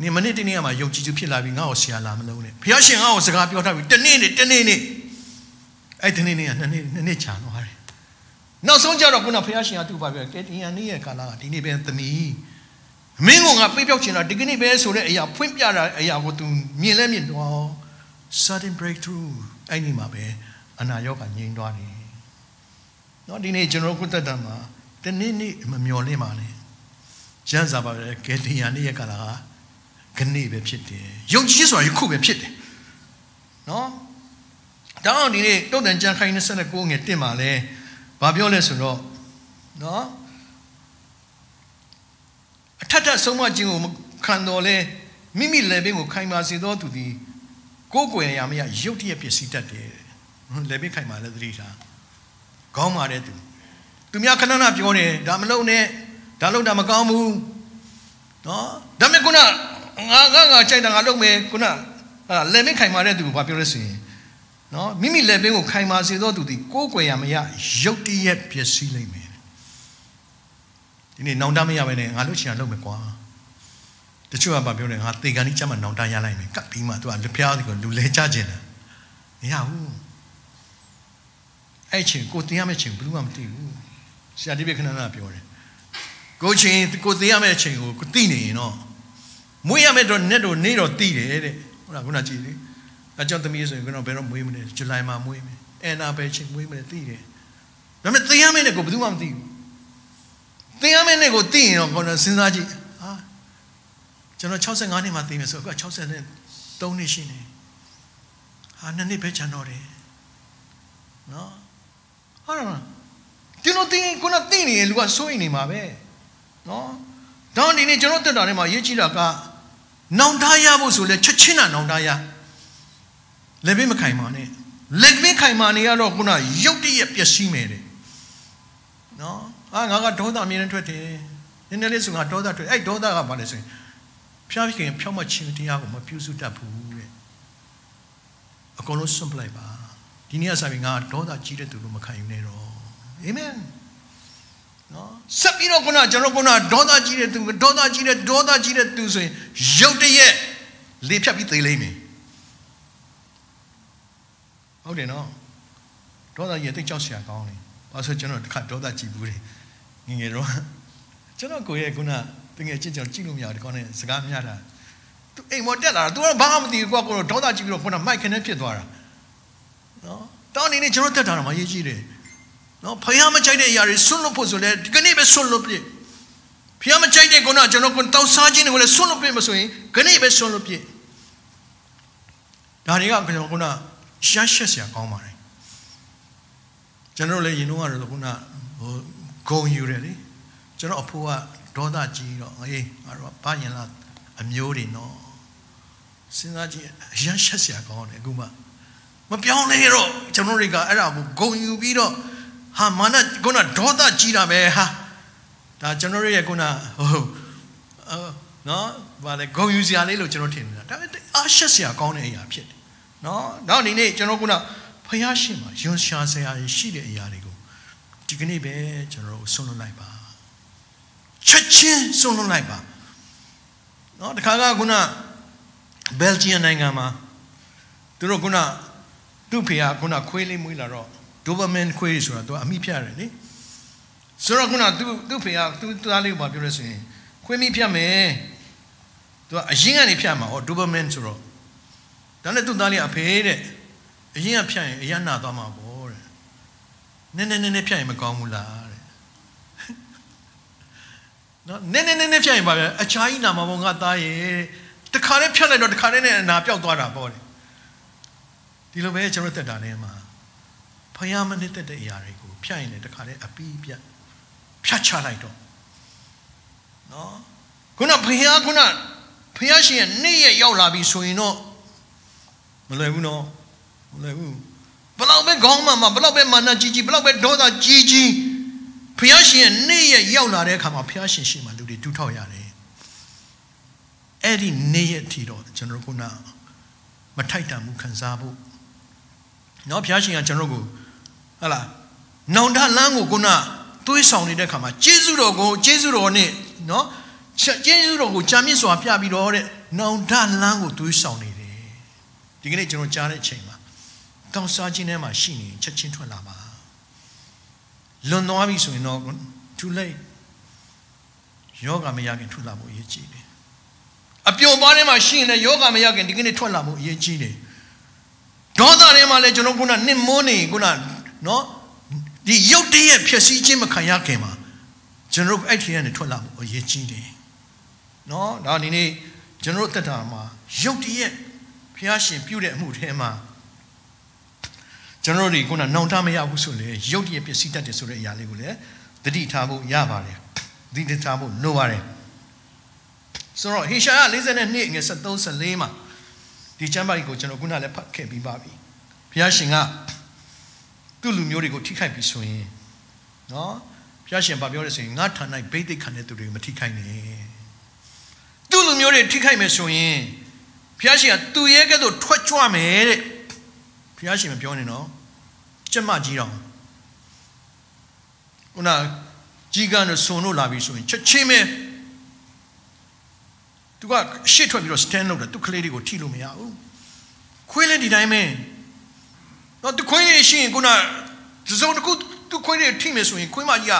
နင်မနေ့တနေ့ကမှယုံကြည်သူဖြစ်လာပြီးငါ့ကိုဆရာလာမလို့နဲ့ဘုရားရှင်ငါ့ကိုစကားပြောထားပြီးတနေ့နေ့တနေ့နေ့အဲ့တနေ့နေ့ကနှစ်နေ့နှစ်နှစ်ချာသွားတယ်နောက်ဆုံးကြတော့ခုနဘုရားရှင်ကသူ့ဘာပြောကဲတင်ရနေ့ရဲ့ကာလကဒီနေ့ပဲသမီးမင်းကငါပေးပြောက်ချင်တာဒီကနေ့ပဲဆိုတဲ့အရာဖွင့်ပြတာအရာကိုသူမြင်လဲမြင်တော့ sudden breakthrough အဲ့ဒီမှာပဲအနာရောဂါငြိမ်းသွားတယ်။နော်ဒီနေ့ကျွန်တော်ခုသက်တာမှာတနေ့နေ့မမျော်လင့်ပါနဲ့။ကျမ်းစာပါပဲကဲတင်ရနေ့ရဲ့ကာလက ခဏပဲဖြစ်တယ်။ယုံကြည်ဆိုတာယခုပဲဖြစ်တယ်နော်တောင်းဒီနေ့တုတ်တန်ကြံခိုင်း29ငယ်တင်ပါလဲဘာပြောလဲဆိုတော့နော်အထက်ထက်ဆုံးမခြင်းကိုခံတော်လဲမိမိလည်းပင်ကိုခိုင်မာစေသောသူသည်ကိုယ်ကိုယ်ရမရရုပ်တရက်ပစ္စည်းတတ်တယ်လည်းပင်ခိုင်မာလည်းသတိထားကောင်းပါတဲ့သူသူများခဏခဏပြောတယ်ဒါမလုပ်နဲ့ဒါလုပ်တာမကောင်းဘူးနော်ဒါမဲ့ခုန ငါငါငါကြိုက်တာငါလုပ်မယ်ခုနဟာလည်းပင်ခိုင်မာတဲ့သူကိုဘာပြောလဲဆိုရင်နော်မိမိလည်းပင်ကိုခိုင်မာစေသောသူသည်ကိုယ်ကိုယ်ရမရရုပ်တရက်ပစ္စည်းလိမ့်မယ်ဒီနေ့နောင်တမရပဲနဲ့ငါလုပ်ချင်တာလုပ်မယ်ကွာတချို့ကဘာပြောလဲငါသေကန်ကြီးကျမှနောင်တရလိုက်မယ်ကပ်ပြီးမှသူကလူဖျားဒီကိုလူလဲကြကျင်တယ်မရဘူးအဲ့ချင်းကိုတင်ရမယ့်ချင်းဘယ်သူမှမသိဘူးဆရာဒီဘခဏနာပြောတယ်ကိုချင်းကိုတင်ရမယ့်ချင်းကိုကိုသိနေရင်တော့ မွေးရမယ့်တော့ net တော့နေတော့သိတယ်တဲ့ဟုတ်လားခုနကြည့်လေအကြောင်းသမီးဆိုရင်ကတော့ဘယ်တော့မွေးမလဲဇူလိုင်မှာမွေးမယ်အဲနာပဲချင်းမွေးမလဲသိတယ်ဒါပေမဲ့တင်ရမယ့်နဲ့ကိုဘယ်သူမှမသိဘူးတင်ရမယ့်နဲ့ကိုသိရင်တော့ကိုယ်စဉ်းစားကြည့်ဟာကျွန်တော်65နှစ်မှသိမယ်ဆိုတော့အခု63နှစ်ရှိနေဟာနှစ်နှစ်ပဲချန်တော့တယ်နော်ဟုတ်လားကျွန်တော်တင်ခုနသိနေရင်လူကစိုးရိမ်နေမှာပဲနော်တောင်းဒီနေ့ကျွန်တော်တက်တာထဲမှာရေးကြည့်တာက နောင်တရဖို့ဆိုလဲချက်ချင်းတာနောင်တရလက်ပေးမခိုင်ပါနဲ့လက်ပေးခိုင်ပါနေရတော့ခုနရုပ်တရက်ပျက်စီးမယ်တဲ့နော်အာငါကဒေါသအမြင်နဲ့ထွက်တယ်နည်းနည်းလေးဆိုငါဒေါသထွက်အဲ့ဒေါသကဘာလဲဆိုရင်ဖျားခင်ဖြောက်မချင်းတရားကိုမပြုစုတတ်ဘူးတဲ့အကုန်လုံးစွန့်ပလိုက်ပါဒီနေ့အစားပြီးငါဒေါသကြီးတဲ့သူလို့မခံယူနဲ့တော့အာမင် နော်ဆက်ပြီးတော့ခုနကျွန်တော်ခုနဒေါသကြီးတဲ့သူဒေါသကြီးတဲ့ဒေါသကြီးတဲ့သူဆိုရင်ရုတ်တရက်လေဖြတ်ပြီးသေလိမ့်မယ်ဟုတ်တယ်နော်ဒေါသကြီးတိတ်ကြောက်စရာကောင်းတယ်ဘာလို့ကျွန်တော်တစ်ခါဒေါသကြီးဘူးတယ်ငငယ်တော့ကျွန်တော်ကိုရဲ့ခုနတကယ်ကြည့်ကျွန်တော်ကြည့်လို့မရဘူးဒီကောင်းနဲ့စကားများတာသူအိမ်မော်တက်လာတာ तू ကဘာမှမသိဘူးကွာကိုဒေါသကြီးပြီးတော့ခုနမိုက်ခနဲ့ဖြစ်သွားတာနော်တောင်းနေနေကျွန်တော်တက်တာတော့မရေးကြည့်တယ် နော်ဖယားမကြိုက်တဲ့အရာတွေဆွန့်လွတ်ဖို့ဆိုလဲဒီကနေ့ပဲဆွန့်လွတ်ပြစ်ဖယားမကြိုက်တဲ့ကုန်းကကျွန်တော်ကတောင်းစားခြင်းတွေကိုလည်းဆွန့်လွတ်ပြစ်မဆိုရင်ကနေ့ပဲဆွန့်လွတ်ပြစ်ဒါတွေကကျွန်တော်ကရှားရှက်စရာကောင်းပါတယ်ကျွန်တော်လည်းရင်တော့ကတော့ခုနဟိုဂုံယူတယ်လေကျွန်တော်အဖိုးကဒေါသကြီးတော့အေးငါတို့ဘာရင်လားအမျိုးတွေနော်စဉ်းစားကြည့်အရန်ရှက်စရာကောင်းတယ်အခုမှမပြောင်းလဲတော့ကျွန်တော်တွေကအဲ့ဒါကိုဂုံယူပြီးတော့ ဟာမာနခုနဒေါသကြီးတာပဲဟာဒါကျွန်တော်ရဲ့ခုနဟိုနော်ဗာလေဂုံယူစရာလေးလို့ကျွန်တော်ထင်နေတာဒါပေမဲ့အားရှက်စရာကောင်းတဲ့အရာဖြစ်တယ်နော်နောက်ဒီနေ့ကျွန်တော်ခုနဖယားရှင်မှာယွန်ရှာစရာရှိတဲ့အရာတွေကိုဒီကနေ့ပဲကျွန်တော်ဆုံးလွတ်လိုက်ပါချက်ချင်းဆုံးလွတ်လိုက်ပါနော်တခါကခုနဘယ်ဂျီယံနိုင်ငံမှာသူတို့ခုနသူ့ဖေကခုနခွေးလေးမွေးလာတော့ ဒိုပါမင်ခွေးဆိုတာသူအမိဖြတ်ရတယ်လေဆိုတော့ခုနသူသူ့ဖေကသူ့သားလေးကိုပြောလဲဆိုရင်ခွေးမိဖြတ်မယ်သူကအရင်ကနေဖြတ်မှာဟောဒိုပါမင်ဆိုတော့ဒါနဲ့သူ့သားလေးအဖေတဲ့အရင်ကဖြတ်ရင်အရနာသွားမှာပေါ့တဲ့နည်းနည်းနည်းနည်းဖြတ်ရင်မကောင်းဘူးလားတဲ့နော်နည်းနည်းနည်းနည်းဖြတ်ရင်ပါဗျအချာကြီးနာမှာပေါ့ငါသားရဲ့တခါလေးဖြတ်လိုက်တော့တခါလေးနဲ့အနာပြောက်သွားတာပေါ့တဲ့ဒီလိုပဲကျွန်တော်တက်တာနဲ့မှာဖ ယားမနစ်သက်တဲ့အရာတွေကိုဖြတ်ရင်လည်းတခါလေးအပီးပြတ်ဖြတ်ချလိုက်တော့နော်ခုနဖယားခုနဖယားရှင်ရဲ့နေ့ရက်ရောက်လာပြီဆိုရင်တော့မလွယ်ဘူးနော်မလွယ်ဘူးဘလောက်ပဲခေါင်းမှမဘလောက်ပဲမာနကြီးကြီးဘလောက်ပဲဒေါသကြီးကြီးဖယားရှင်ရဲ့နေ့ရက်ရောက်လာတဲ့အခါမှာဖယားရှင်ရှင်မှာလူတွေတူးထောက်ရတယ်အဲ့ဒီနေ့ရက်ထီတော့ကျွန်တော်ခုနမထိုက်တန်မှုခံစားဖို့နော်ဖျားရှင်ကကျွန်တော်ကို ဟလာနောင်တလန်းကိုခုနသွေးဆောင်နေတဲ့ခါမှာဂျေဇုတော်ကိုဂျေဇုတော်နဲ့နော်ဂျေဇုတော်ကိုကြာမြင့်စွာပြပြီးတော့တဲ့နောင်တလန်းကိုသွေးဆောင်နေတယ်ဒီကနေ့ကျွန်တော်ကြားတဲ့အချိန်မှာတောင်စားခြင်းထဲမှာရှိနေချက်ချင်းထွက်လာပါလွန်သွားပြီဆိုရင်တော့ too late ယောဂမရခင်ထွက်လာဖို့အရေးကြီးတယ်အပြုံပွားထဲမှာရှိရင်လည်းယောဂမရခင်ဒီကနေ့ထွက်လာဖို့အရေးကြီးတယ်ဒေါသထဲမှာလည်းကျွန်တော်ခုနနှစ်မိုးနေခုန နော်ဒီရုပ်တရက်ဖြစ်စည်းခြင်းမခံရခင်မှာကျွန်တော်အဲ့ထင်းကနေထွက်လာဖို့အရေးကြီးတယ်နော်ဒါဒီနေ့ကျွန်တော်တက်တာမှာရုပ်တရက်ဖျားရှင်ပြုတဲ့အမှုထဲမှာကျွန်တော်တို့ဒီခုနနောင်တမရဘူးဆိုလေရုပ်တရက်ပစ္စည်းတတ်တယ်ဆိုတဲ့အရာလေးကိုလည်းသတိထားဖို့ရပါတယ်သတိထားဖို့လိုပါတယ်ဆိုတော့ဟေရှာယ42ငွေ73 14မှာဒီကျမ်းပါကြီးကိုကျွန်တော်ခုနလည်းဖတ်ခဲ့ပြီးပါပြီဘုရားရှင်က သူ့လူမျိုးတွေကိုထိခိုက်ပြီးဆိုရင်နော်ဘုရားရှင်ဗာပြောတယ်ဆိုရင်ငါဌာနဘိသိက်ခံတဲ့သူတွေကိုမထိခိုက်နဲ့သူ့လူမျိုးတွေထိခိုက်မယ်ဆိုရင်ဘုရားရှင်ကသူ့ရဲ့ကဲ့သို့ထွက်ကြွမယ်တဲ့ဘုရားရှင်မပြောနေတော့ကျမကြီးတော်ခုနကြီးကန်းတို့စုံတို့လာပြီဆိုရင်ချက်ချင်းပဲသူကရှေ့ထွက်ပြီးတော့ stand လုပ်တယ်သူကလေးတွေကိုထိလို့မရဘူးခွေးလည်းဒီတိုင်းပဲ တော့သူခွေးလေးရှိရင်ခုနစုံတစ်ခုသူခွေးလေးထိမယ်ဆိုရင်ခွေးမကြီးက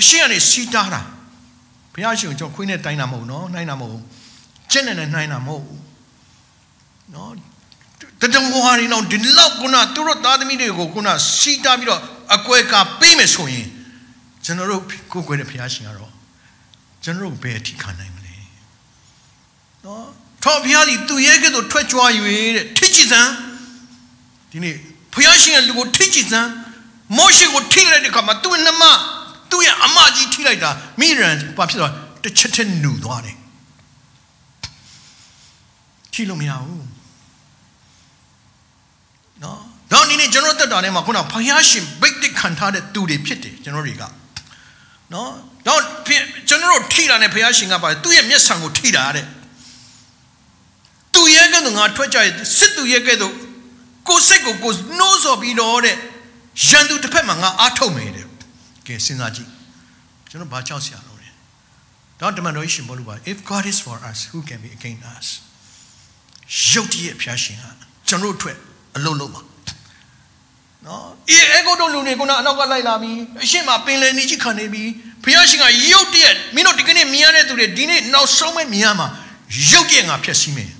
အရှေ့ကနေစီးတားတာဘုရားရှင်ကျွန်တော်ခွေးနဲ့တိုင်းတာမဟုတ်နော်နှိုင်းတာမဟုတ်ကျက်နဲ့နှိုင်းတာမဟုတ်နော်တတံဝါရီတော့ဒီလောက်ကုနာသူတို့သားသမီးတွေကိုကုနာစီတာပြီးတော့အကွဲကပေးမယ်ဆိုရင်ကျွန်တော်တို့ကိုယ်ကိုယ်တဲ့ဘုရားရှင်ကတော့ကျွန်တော်တို့ဘယ်အထိခံနိုင်မလဲနော်ထော်ဘုရားကြီးသူရဲ့ကဲ့သို့ထွက်ကြွား၍တဲ့ထိကြည်စံဒီနေ့ ဘုရားရှင်ရဲ့လူကိုထိကြည်စံမောရှေကိုထိလိုက်တဲ့ခါမှာသူ့နှမသူ့ရဲ့အမကြီးထိလိုက်တာမိရန်ဘာဖြစ်သွားတစ်ချက်ချက်နူသွားတယ်ထိလို့မရဘူးနော်တော့ဒီနေ့ကျွန်တော်တက်တာထဲမှာခုနဘုရားရှင်ဗိတ်တိခံထားတဲ့သူတွေဖြစ်တယ်ကျွန်တော်တွေကနော်တော့ကျွန်တော်တို့ထိတာနဲ့ဘုရားရှင်ကပါသူ့ရဲ့မျက်စံကိုထိတာတဲ့သူရဲ့ကဲ့သို့ငါထွက်ကြရစစ်သူရဲ့ကဲ့သို့ ကိုစိတ်ကိုကိုနှိုးဆော်ပြီးတော့တဲ့ရန်သူတစ်ဖက်မှာငါအားထုတ်မယ်တဲ့ကဲစဉ်းစားကြည့်ကျွန်တော်ဘာကြောက်စရာလို့လဲတော့တမန်တော်ရှင်ဘောလို့ပါ if god is for us who can be against us ရုပ်တရက်ဘုရားရှင်ကကျွန်တော်တို့အတွက်အလုံးလုံးပါနော်အေးအေကိုတို့လူတွေကနောက်ကလိုက်လာပြီးအရှိမပင်လယ်နေကြီးခံနေပြီးဘုရားရှင်ကရုပ်တရက်မင်းတို့ဒီကနေ့မြင်ရတဲ့သူတွေဒီနေ့နောက်ဆုံးမဲ့မြင်ရမှာရုပ်တရက်ငါဖျက်ဆီးမယ်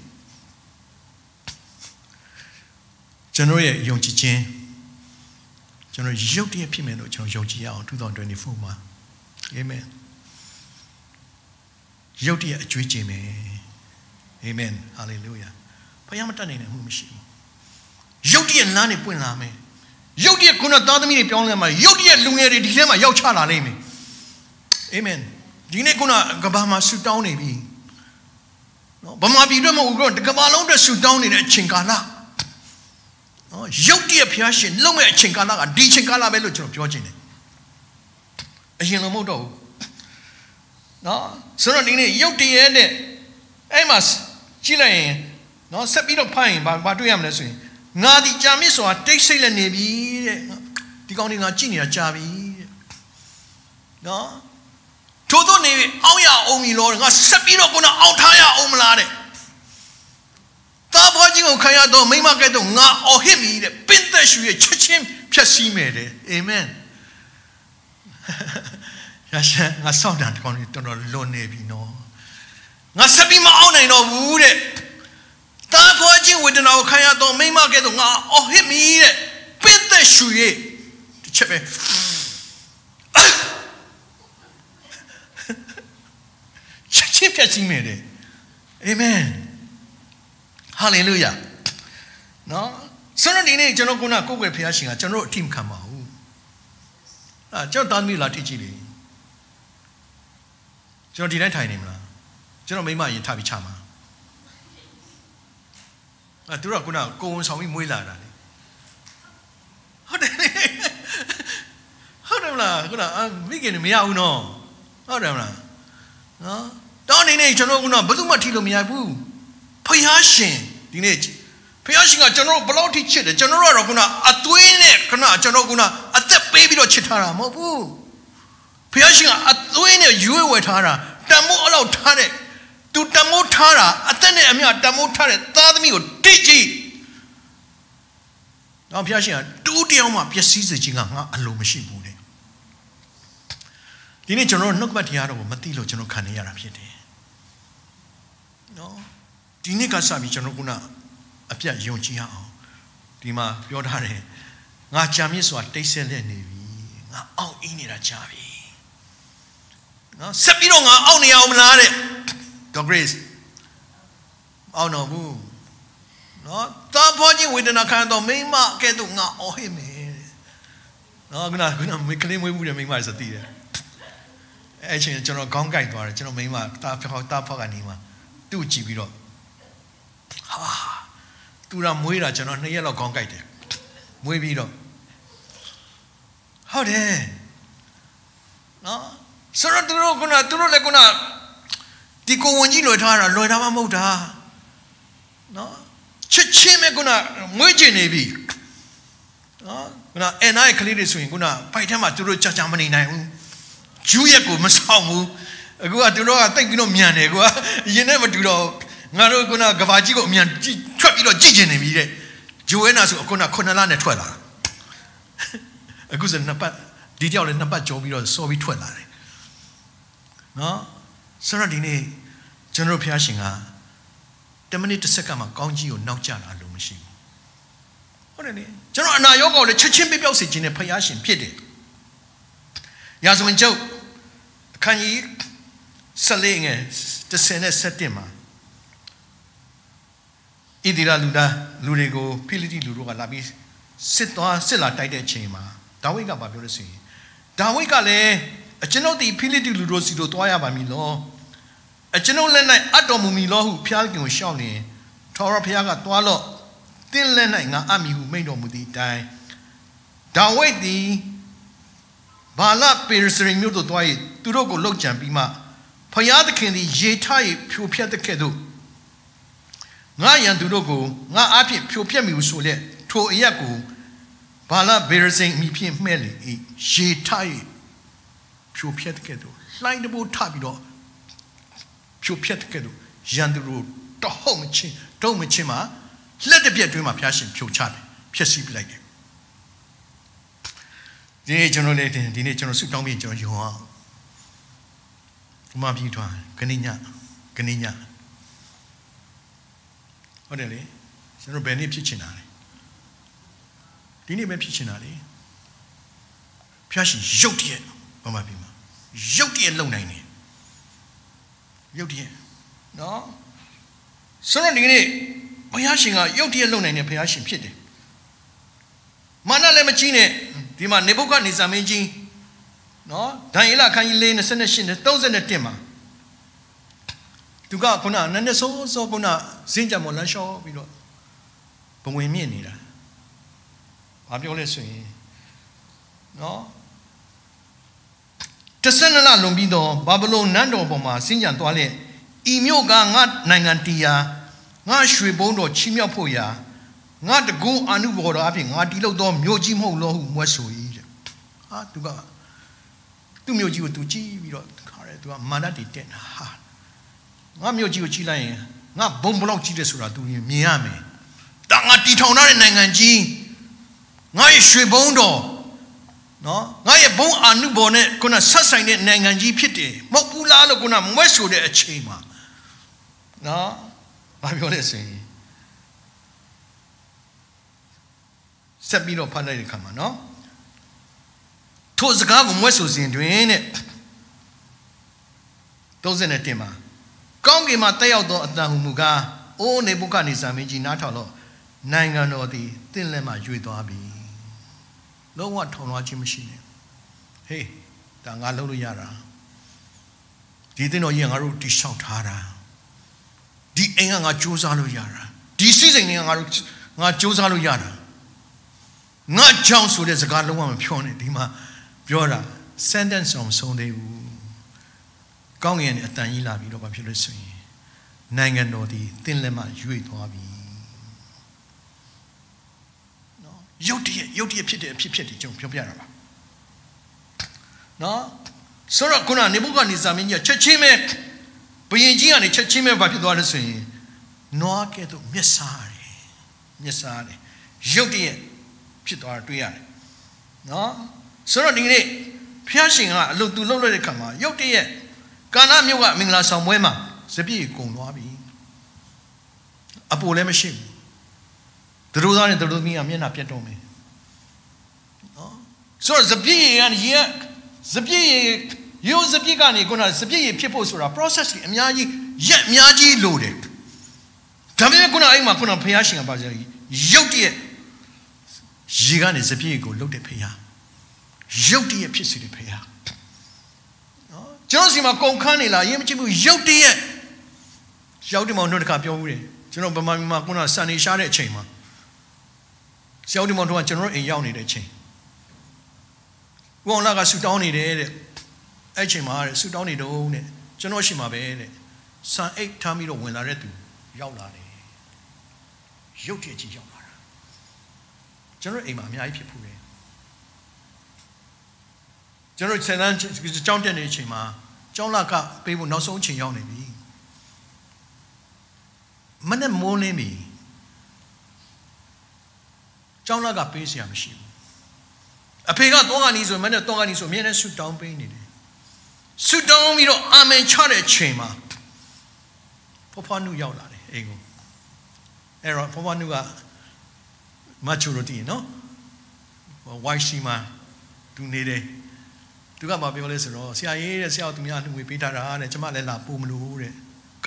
ကျွန်တော်ရဲ့ယုံကြည်ခြင်းကျွန်တော်ရုပ်တရက်ဖြစ်မယ်လို့ကျွန်တော်ယုံကြည်ရအောင်2024မှာအာမင်ရုပ်တရက်အကျွေးကျင်မယ်အာမင်ဟာလေလုယာဘုရားမတတ်နိုင်တဲ့မှုမရှိဘူးရုပ်တရက်လမ်းနေပွင့်လာမယ်ရုပ်တရက်ခုနသားသမီးတွေပြောင်းလဲမှာရုပ်တရက်လူငယ်တွေဒီထဲမှာရောက်ချလာနိုင်မယ်အာမင်ဒီနေ့ခုနကဘာမှာဆူတောင်းနေပြီနော်ဗမာပြည်အတွက်မဟုတ်ဘူးကဘာလုံးအတွက်ဆူတောင်းနေတဲ့အချိန်ကာလ နော်ရုပ်တရက်ဖျားရှင်လုံးမဲ့အချိန်ကာလကဒီချိန်ကာလပဲလို့ကျွန်တော်ပြောချင်တယ်အရင်လိုမဟုတ်တော့ဘူးနော်ဆိုတော့ဒီနေ့ရုပ်တရက်နဲ့အဲ့မှာကြည့်လိုက်ရင်နော်ဆက်ပြီးတော့ဖတ်ရင်ဘာဘာတွေ့ရမလဲဆိုရင်ငါဒီကြာမြင့်စွာတိတ်ဆိတ်လည်းနေပြီတဲ့ဒီကောင်းဒီငါကြည့်နေတာကြာပြီတဲ့နော်ထို့သောနေအောင်းရအောင်ပြီလို့ငါဆက်ပြီးတော့ခုနအောက်ထားရအောင်မလားတဲ့ တာဘွားကြီးကိုခံရတော့မိမကဲ့သို့ငါအော်ဟစ်မိတဲ့ပင်သက်ရှူရဲ့ချက်ချင်းဖြတ်စည်းမယ်တဲ့အာမင်ရရှာငါစောင့်တာတကောင်းတော်တော်လွန်နေပြီနော်ငါဆက်ပြီးမအောင်နိုင်တော့ဘူးတဲ့တာဖွာချင်းဝေဒနာကိုခံရတော့မိမကဲ့သို့ငါအော်ဟစ်မိတဲ့ပင်သက်ရှူရဲ့တစ်ချက်ပဲချက်ချင်းဖြတ်စည်းမယ်တဲ့အာမင် ဟာလေလုယာနော်ဆိုတော့ဒီနေ့ကျွန်တော်ခုနကိုယ်ွယ်ဖျားရှင်ကကျွန်တော်အထိမခံပါဘူးအဲကျွန်တော်သားသမီးလာထိကြည့်လေကျွန်တော်ဒီတိုင်းထိုင်နေမလားကျွန်တော်မိမရင်ထားပြီးချမှာအဲသူတို့ကခုနကိုဝန်ဆောင်ပြီးမွေးလာတာလေဟုတ်တယ်ဟုတ်တယ်မလားခုနမိခင်မရဘူးနော်ဟုတ်တယ်မလားနော်တော့အနေနဲ့ကျွန်တော်ကဘယ်သူမှထိလို့မရဘူးဖျားရှင် ဒီနေ့ဖျားရှင်ကကျွန်တော်ဘယ်လောက်ထိချစ်တယ်ကျွန်တော်တို့ကတော့ခုနအသွေးနဲ့ခုနကျွန်တော်ခုနအသက်ပေးပြီးတော့ချစ်ထားတာမဟုတ်ဘူးဖျားရှင်ကအသွေးနဲ့ရွေးဝယ်ထားတာတမိုးအလောက်ထားတဲ့သူတမိုးထားတာအသက်နဲ့အမျှတမိုးထားတဲ့သားသမီးကိုတိတ်ကြည့်တော့ဖျားရှင်ကတူးတယောက်မှပျက်စီးစေခြင်းကငါအလိုမရှိဘူးတဲ့ဒီနေ့ကျွန်တော်နှုတ်ပတ်တရားတော်ကိုမသိလို့ကျွန်တော်ခံနေရတာဖြစ်တယ်နော် ဒီနေ့ကစပြီးကျွန်တော်ကအပြတ်ယုံကြည်အောင်ဒီမှာပြောထားတယ်ငါကြာမြင့်စွာတိတ်ဆက်လက်နေပြီငါအောင့်အင်းနေတာကြာပြီနော်ဆက်ပြီးတော့ငါအောင့်နေအောင်မလားတဲ့ God grace အောင့်တော့ဘူးနော်တာဖောချင်းဝေဒနာခံတော့မိမကဲ့သို့ငါအော်ဟိမယ်နော်ခုနခုနမိကလေးမွေးမှုတဲ့မိမစသိတယ်အဲ့ချင်းကျွန်တော်ခေါင်းကိုက်သွားတယ်ကျွန်တော်မိမတာဖောတာဖောကနေမှသူ့ကြည့်ပြီးတော့ ဟာသူကမွေးတာကျွန်တော်နှစ်ရက်လောက်ခေါင်းကိုက်တယ်မွေးပြီးတော့ဟုတ်တယ်နော်ဆိုတော့သူတို့ကသူတို့လည်းကဒီကိုဝင်ကြီးလွယ်ထားတာလွယ်ထားမှမဟုတ်တာနော်ချစ်ချင်းပဲခုနမွေးကျင်နေပြီနော်ခုနအန်နာရဲ့ကလေးတွေဆိုရင်ခုနဖိုက်ထဲမှာသူတို့ကြာကြာမနေနိုင်ဘူးဂျူးရက်ကိုမဆောင်ဘူးအခုကသူတို့ကတိတ်ပြီးတော့မြန်တယ်ကွာရင်နဲ့မတူတော့ ငါတို့ခုနကဘာကြီးကိုအမြန်ထွက်ပြီးတော့ကြည့်ကျင်နေပြီတဲ့ဂျိုဝဲနာဆိုခုနခုနလနဲ့ထွက်လာအခုစနှစ်ပတ်ဒီတယောက်လည်းနှစ်ပတ်ကြောပြီးတော့စော်ပြီးထွက်လာတယ်နော်ဆိုတော့ဒီနေ့ကျွန်တော်ဖျားရှင်က10မိနစ်တစ်စက္ကန့်မှာကောင်းကြီးကိုနောက်ကျတာလို့မရှိဘူးဟုတ်တယ်လေကျွန်တော်အနာရောဂါကိုလည်းချက်ချင်းပြပြောက်စေခြင်းနဲ့ဖျားရှင်ဖြစ်တယ်ရာဇဝင်ကျုပ်အခန်းကြီး14ငယ်37မှာ ဣသီရလူသားလူတွေကိုဖိလိတိလူတို့ကလာပြီးစစ်သွားစစ်လာတိုက်တဲ့အချိန်မှာဒါဝိဒ်ကပြောလို့ဆိုရင်ဒါဝိဒ်ကလည်းအကျွန်ုပ်ဒီဖိလိတိလူတို့စီတို့သွားရပါမည်လောအကျွန်ုပ်လက်၌အတော်မူမီလောဟုဖျားခင်ကိုရှောက်လျင်ထောရဖျားကသွားလော့တင်းလက်၌ငါအမိဟုမိန့်တော်မူသည့်အတိုင်းဒါဝိဒ်သည်ဘာလပေရစရင်မြို့သို့သွား၍သူတို့ကိုလှုပ်ကြံပြီးမှဖျားသခင်သည်ရေထ၍ဖြိုဖျက်တဲ့ကဲ့သို့ ငါရန်သူတို့ကိုငါအဖြစ်ဖြိုဖျက်မိဟုဆိုလက်ထိုအရက်ကိုဘာလဘေရစင်မိဖြင့်မှဲ့လေ၏ရေထ၍ဖြိုဖျက်တဲ့ကဲ့သို့လှိုင်းတဘိုးထပြီးတော့ဖြိုဖျက်တဲ့ကဲ့သို့ရန်သူတို့တဟုတ်မချင်းတော့မချင်းမှာလက်တစ်ပြက်တွင်းမှာဖျားရှင်ဖြိုချတယ်ဖျက်ဆီးပလိုက်တယ်ဒီနေ့ကျွန်တော်လည်းဒီနေ့ကျွန်တော်ဆုတောင်းပြီးကျွန်တော်ယုံအောင်ဘုမပြီးထွားခဏညခဏည ဟုတ်တယ်လေကျွန်တော်ဘယ်နေ့ဖြစ်ချင်တာလဲဒီနေ့ပဲဖြစ်ချင်တာလေဖျားရှင်ရုတ်တရက်ဘုမပြီးမှာရုတ်တရက်လုံနိုင်တယ်ရုတ်တရက်နော်ဆိုတော့ဒီနေ့ဘုရားရှင်ကရုတ်တရက်လုံနိုင်တဲ့ဘုရားရှင်ဖြစ်တယ်မာနလည်းမကြီးနဲ့ဒီမှာနေဘုခနေဇာမင်းကြီးနော်ဒံယေလခန်းကြီး၄28နဲ့31မှာ သူကခုနနည်းနည်းဆိုးဆိုးခုနဇင်းကြမလန်းလျှော့ပြီးတော့ဘဝင်မြင့်နေတာဘာပြောလဲဆိုရင်နော်တဆနလလွန်ပြီးတော့ဘာဗလုန်နန်းတော်ပေါ်မှာစင်ကြံသွားလေဤမြို့ကငါနိုင်ငံတရားငါရွှေဘုံတော်ချီးမြှောက်ဖို့ရာငါတကုန်းအနုဘော်တော်အဖြစ်ငါတီးလို့တော့မြို့ကြီးမဟုတ်လို့ဟုမွဲဆို၏တဲ့ဟာသူကသူ့မြို့ကြီးကိုသူကြည့်ပြီးတော့ခါရဲသူကမာနတီတက်တာဟာ ငါမြို့ကြီးကိုကြည့်လိုက်ရင်ငါဘုံဘလောက်ကြီးတယ်ဆိုတာသူမြင်ရမယ်ဒါငါတီထောင်ထားတဲ့နိုင်ငံကြီးငါရဲ့ရွှေဘုံတော်နော်ငါရဲ့ဘုံအာနုဘော်နဲ့ခုနဆက်ဆိုင်တဲ့နိုင်ငံကြီးဖြစ်တယ်မဟုတ်ဘူးလားလို့ခုနမွဲဆိုတဲ့အချိန်မှာနော်ဘာပြောလဲဆိုရင်ဆက်ပြီးတော့ဖတ်လိုက်တဲ့ခါမှာနော်ထိုစကားကိုမွဲဆိုစဉ်တွင်တဲ့30တင်မှာ ကောင်းကင်မှာတက်ရောက်သောအတန်ဟုမူကားအိုးနေဘုကနေဇာမင်းကြီးနားထောင်တော့နိုင်ငံတော်သည်တင့်လက်မှရွေသွားပြီလုံးဝထောင်လွှားခြင်းမရှိနဲ့ဟေးဒါငါလုပ်လို့ရတာဒီတင်တော်ကြီးငါတို့တိဆောက်ထားတာဒီအိမ်ကငါစူးစမ်းလို့ရတာဒီစီစဉ်တွေကငါတို့ငါစူးစမ်းလို့ရတာငါကြောင့်ဆိုတဲ့စကားလုံးဝမပြောနဲ့ဒီမှာပြောတာ sentence အောင်ဆုံးသေးဘူး ကောင်းငင်နဲ့အတန်ကြီးလာပြီးတော့ဘာဖြစ်လို့ဆိုရင်နိုင်ငံတော်ဒီတင်းလက်မှရွေ့သွားပြီနော်ရုတ်တရက်ရုတ်တရက်ဖြစ်တဲ့အဖြစ်ဖြစ်ဒီကျွန်တော်ပြောပြတာပါနော်ဆိုတော့ခုနနေဘုကနေဇာမင်းကြီးချက်ချင်းပဲဘယင်ကြီးကနေချက်ချင်းပဲဘာဖြစ်သွားလဲဆိုရင်နွားကဲ့သို့မျက်စားတယ်မျက်စားတယ်ရုတ်တရက်ဖြစ်သွားတာတွေ့ရတယ်နော်ဆိုတော့ဒီနေ့ဖျားရှင်ကအလုပ်သူလုပ်လိုက်တဲ့ခါမှာရုတ်တရ က်ကာနာမြို့ကမင်္ဂလာဆောင်ပွဲမှာစပြည့်ကုံသွားပြီအပိုလည်းမရှိဘူးသူတို့သားနဲ့သူတို့သမီးကမျက်နှာပြတ်တော့မယ်နော်ဆိုတော့စပြည့်ရရေစပြည့်ရုပ်စပြည့်ကနေခုနစပြည့်ရဖြစ်ဖို့ဆိုတာ process ကြီးအများကြီးရက်အများကြီးလိုတယ်ဒါပေမဲ့ခုနအဲ့မှာခုနဖះရှင်ကပါကြရုပ်တရက်ရေကနေစပြည့်ကိုလှုပ်တဲ့ဖះရုပ်တရက်ဖြစ်စေတဲ့ဖះနော် ကျွန်တော်စီမှာကုန်ခန်းနေလားအရင်မကြည့်ဘူးရုပ်တရက်ရောက်တယ်မောင်တို့တခါပြောဘူးတယ်ကျွန်တော်ဗမာပြည်မှာခုနစံနေရှားတဲ့အချိန်မှာရောက်တယ်မောင်တို့ကကျွန်တော်အိမ်ရောက်နေတဲ့အချိန်ဝန်လာကဆူတောင်းနေတယ်တဲ့အဲ့ချိန်မှာတဲ့ဆူတောင်းနေတော့တဲ့ကျွန်တော်ရှိမှာပဲတဲ့စံအိတ်ထားပြီးတော့ဝင်လာတဲ့သူရောက်လာတယ်ရုပ်တရက်ကြီးရောက်လာတာကျွန်တော်အိမ်မှာအများကြီးဖြစ်ဖူးတယ် ကျွန်တော်ဆယ်တန်းကျောင်းတက်နေတဲ့အချိန်မှာကျောင်းလကပေးဖို့နောက်ဆုံးအချိန်ရောက်နေပြီမနဲ့မိုးလင်းပြီကျောင်းလကပေးစရာမရှိဘူးအဖေကတော့ကနေဆိုမနဲ့တော့ကနေဆိုအမြဲတမ်းဆူတောင်းပေးနေတယ်ဆူတောင်းပြီးတော့အာမင်ချတဲ့အချိန်မှာဖွားဖွားနုရောက်လာတယ်အိမ်ကိုအဲ့တော့ဖွားဖွားနုကမချူရတီနော် YC မှာသူနေတယ် သူကမပြောလဲဆိုတော့ဆရာကြီးတဲ့ဆရာသူများနှုတ်ဝေပေးထားတာတဲ့ကျမလည်းလာပို့မလို့တဲ့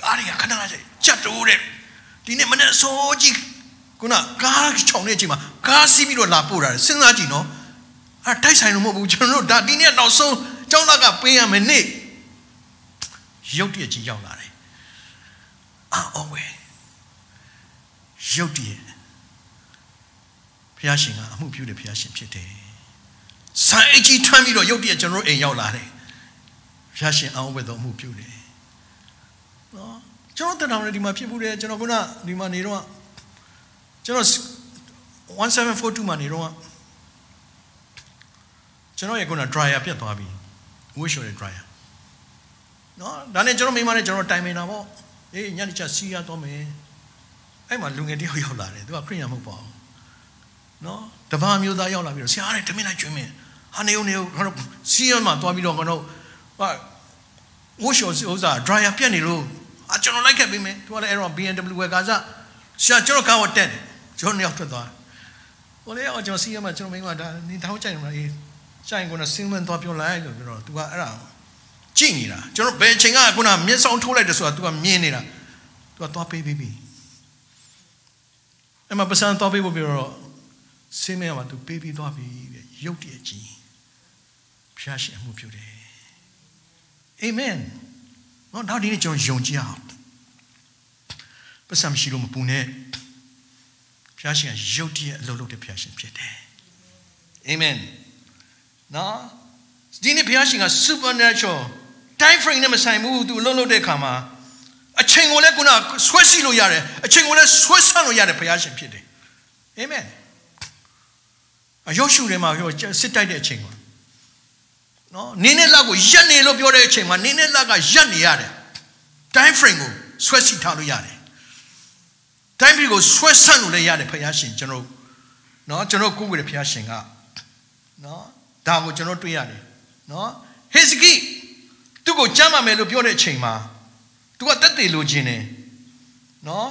ကားတွေကခဏချက်တိုးတဲ့ဒီနေ့မနေ့စိုးကြီးခုနကားချောင်းနေချိန်မှာကားစီးပြီးတော့လာပို့တာစဉ်းစားကြည့်နော်အဲတိုက်ဆိုင်လို့မဟုတ်ဘူးကျွန်တော်တို့ဒါဒီနေ့နောက်ဆုံးကျောင်းသားကပေးရမယ်နေ့ရုပ်တရက်ကြီးရောက်လာတယ်အော်ဝဲရုပ်တရက်ဘုရားရှင်ကအမှုပြုတဲ့ဘုရားရှင်ဖြစ်တယ် ဆန်အကြီးထမ်းပြီးတော့ရုပ်တရက်ကျွန်တော်တို့အိမ်ရောက်လာတယ်ဘုရားရှင်အောင်ဝဲတော်မှုပြုတယ်နော်ကျွန်တော်တဏ္ဍာရီဒီမှာဖြစ်မှုတယ်ကျွန်တော်ကဒီမှာနေတော့ကျွန်တော်1742မှာနေတော့ကျွန်တော်ရဲ့ခုန dryer ပြတ်သွားပြီဝှေ့လျှော်တဲ့ dryer နော်ဒါနဲ့ကျွန်တော်မိမနဲ့ကျွန်တော်တိုင်ပင်တာပေါ့အေးညနေချစီးရတော့မယ်အဲ့မှာလူငယ်တယောက်ရောက်လာတယ်သူကခရိယန်မဟုတ်ပါဘူးနော်တပါးမျိုးသားရောက်လာပြီးတော့ဆရာတဲ့တမင်လိုက်ကျွင်းမင်း ဟာနေုံနေုံကျွန်တော်စီးရမှာသွားပြီးတော့ကျွန်တော်ဟာဝှေ့လျှော်ဥစ္စာ dryer ပြတ်နေလို့အကျွန်တော်လိုက်ခဲ့ပြီမယ်သူကလည်းအဲ့တော့ BMW ဝယ်ကားစားရှာကျွန်တော်ကားဝတ်တက်တယ်ကျွန်တော်ရောက်ထွက်သွားဟိုလေအော်ကျွန်တော်စီးရမှာကျွန်တော်မိမဒါနေတောင်းကြိုင်မှာအေးကြိုင်ကနစင်းမန်သွားပြောလိုက်လို့ပြောတော့ तू ကအဲ့ဒါကြည့်နေတာကျွန်တော်ဘယ်အချိန်ကခုနမျက်စောင်းထိုးလိုက်တယ်ဆိုတာ तू ကမြင်နေတာ तू ကသွားပေးပြီးပြီအဲ့မှာပစံသွားပေးဖို့ပြောတော့စင်းမဲမှာ तू ပေးပြီးသွားပြီတဲ့ရုပ်တည်းကြီးဖျား ရှင်အမှုပြုတယ်အာမင်နော်နောက်ဒီနေ့ကျွန်တော်ယုံကြည်အောင်ပစံမရှိလို့မပူနဲ့ဖျားရှင်ရုပ်တည်းအလုပ်လုပ်တဲ့ဖျားရှင်ဖြစ်တယ်အာမင်နော်ဒီနေ့ဘုရားရှင်က supernatural time frame နဲ့မဆိုင်ဘူးသူအလုံးလုံးတဲ့ခါမှာအချိန်ကိုလည်းခုနဆွဲစီလို့ရတယ်အချိန်ကိုလည်းဆွဲဆန့်လို့ရတယ်ဘုရားရှင်ဖြစ်တယ်အာမင်အယောရှုထဲမှာပြောစစ်တိုက်တဲ့အချိန်မှာ နော်နင်းနဲ့လက်ကိုရက်နေလို့ပြောတဲ့အချိန်မှာနင်းနဲ့လက်ကရက်နေရတယ် time frame ကိုဆွဲစီထားလို့ရတယ် time frame ကိုဆွဲဆန့်လို့လည်းရတယ်ဘုရားရှင်ကျွန်တော်နော်ကျွန်တော်ကိုယ်ကိုယ်တဲ့ဘုရားရှင်ကနော်ဒါကိုကျွန်တော်တွေ့ရတယ်နော်ဟေဇကိသူ့ကိုကြမ်းပါမယ်လို့ပြောတဲ့အချိန်မှာသူကတက်သေးလို့ခြင်းတယ်နော်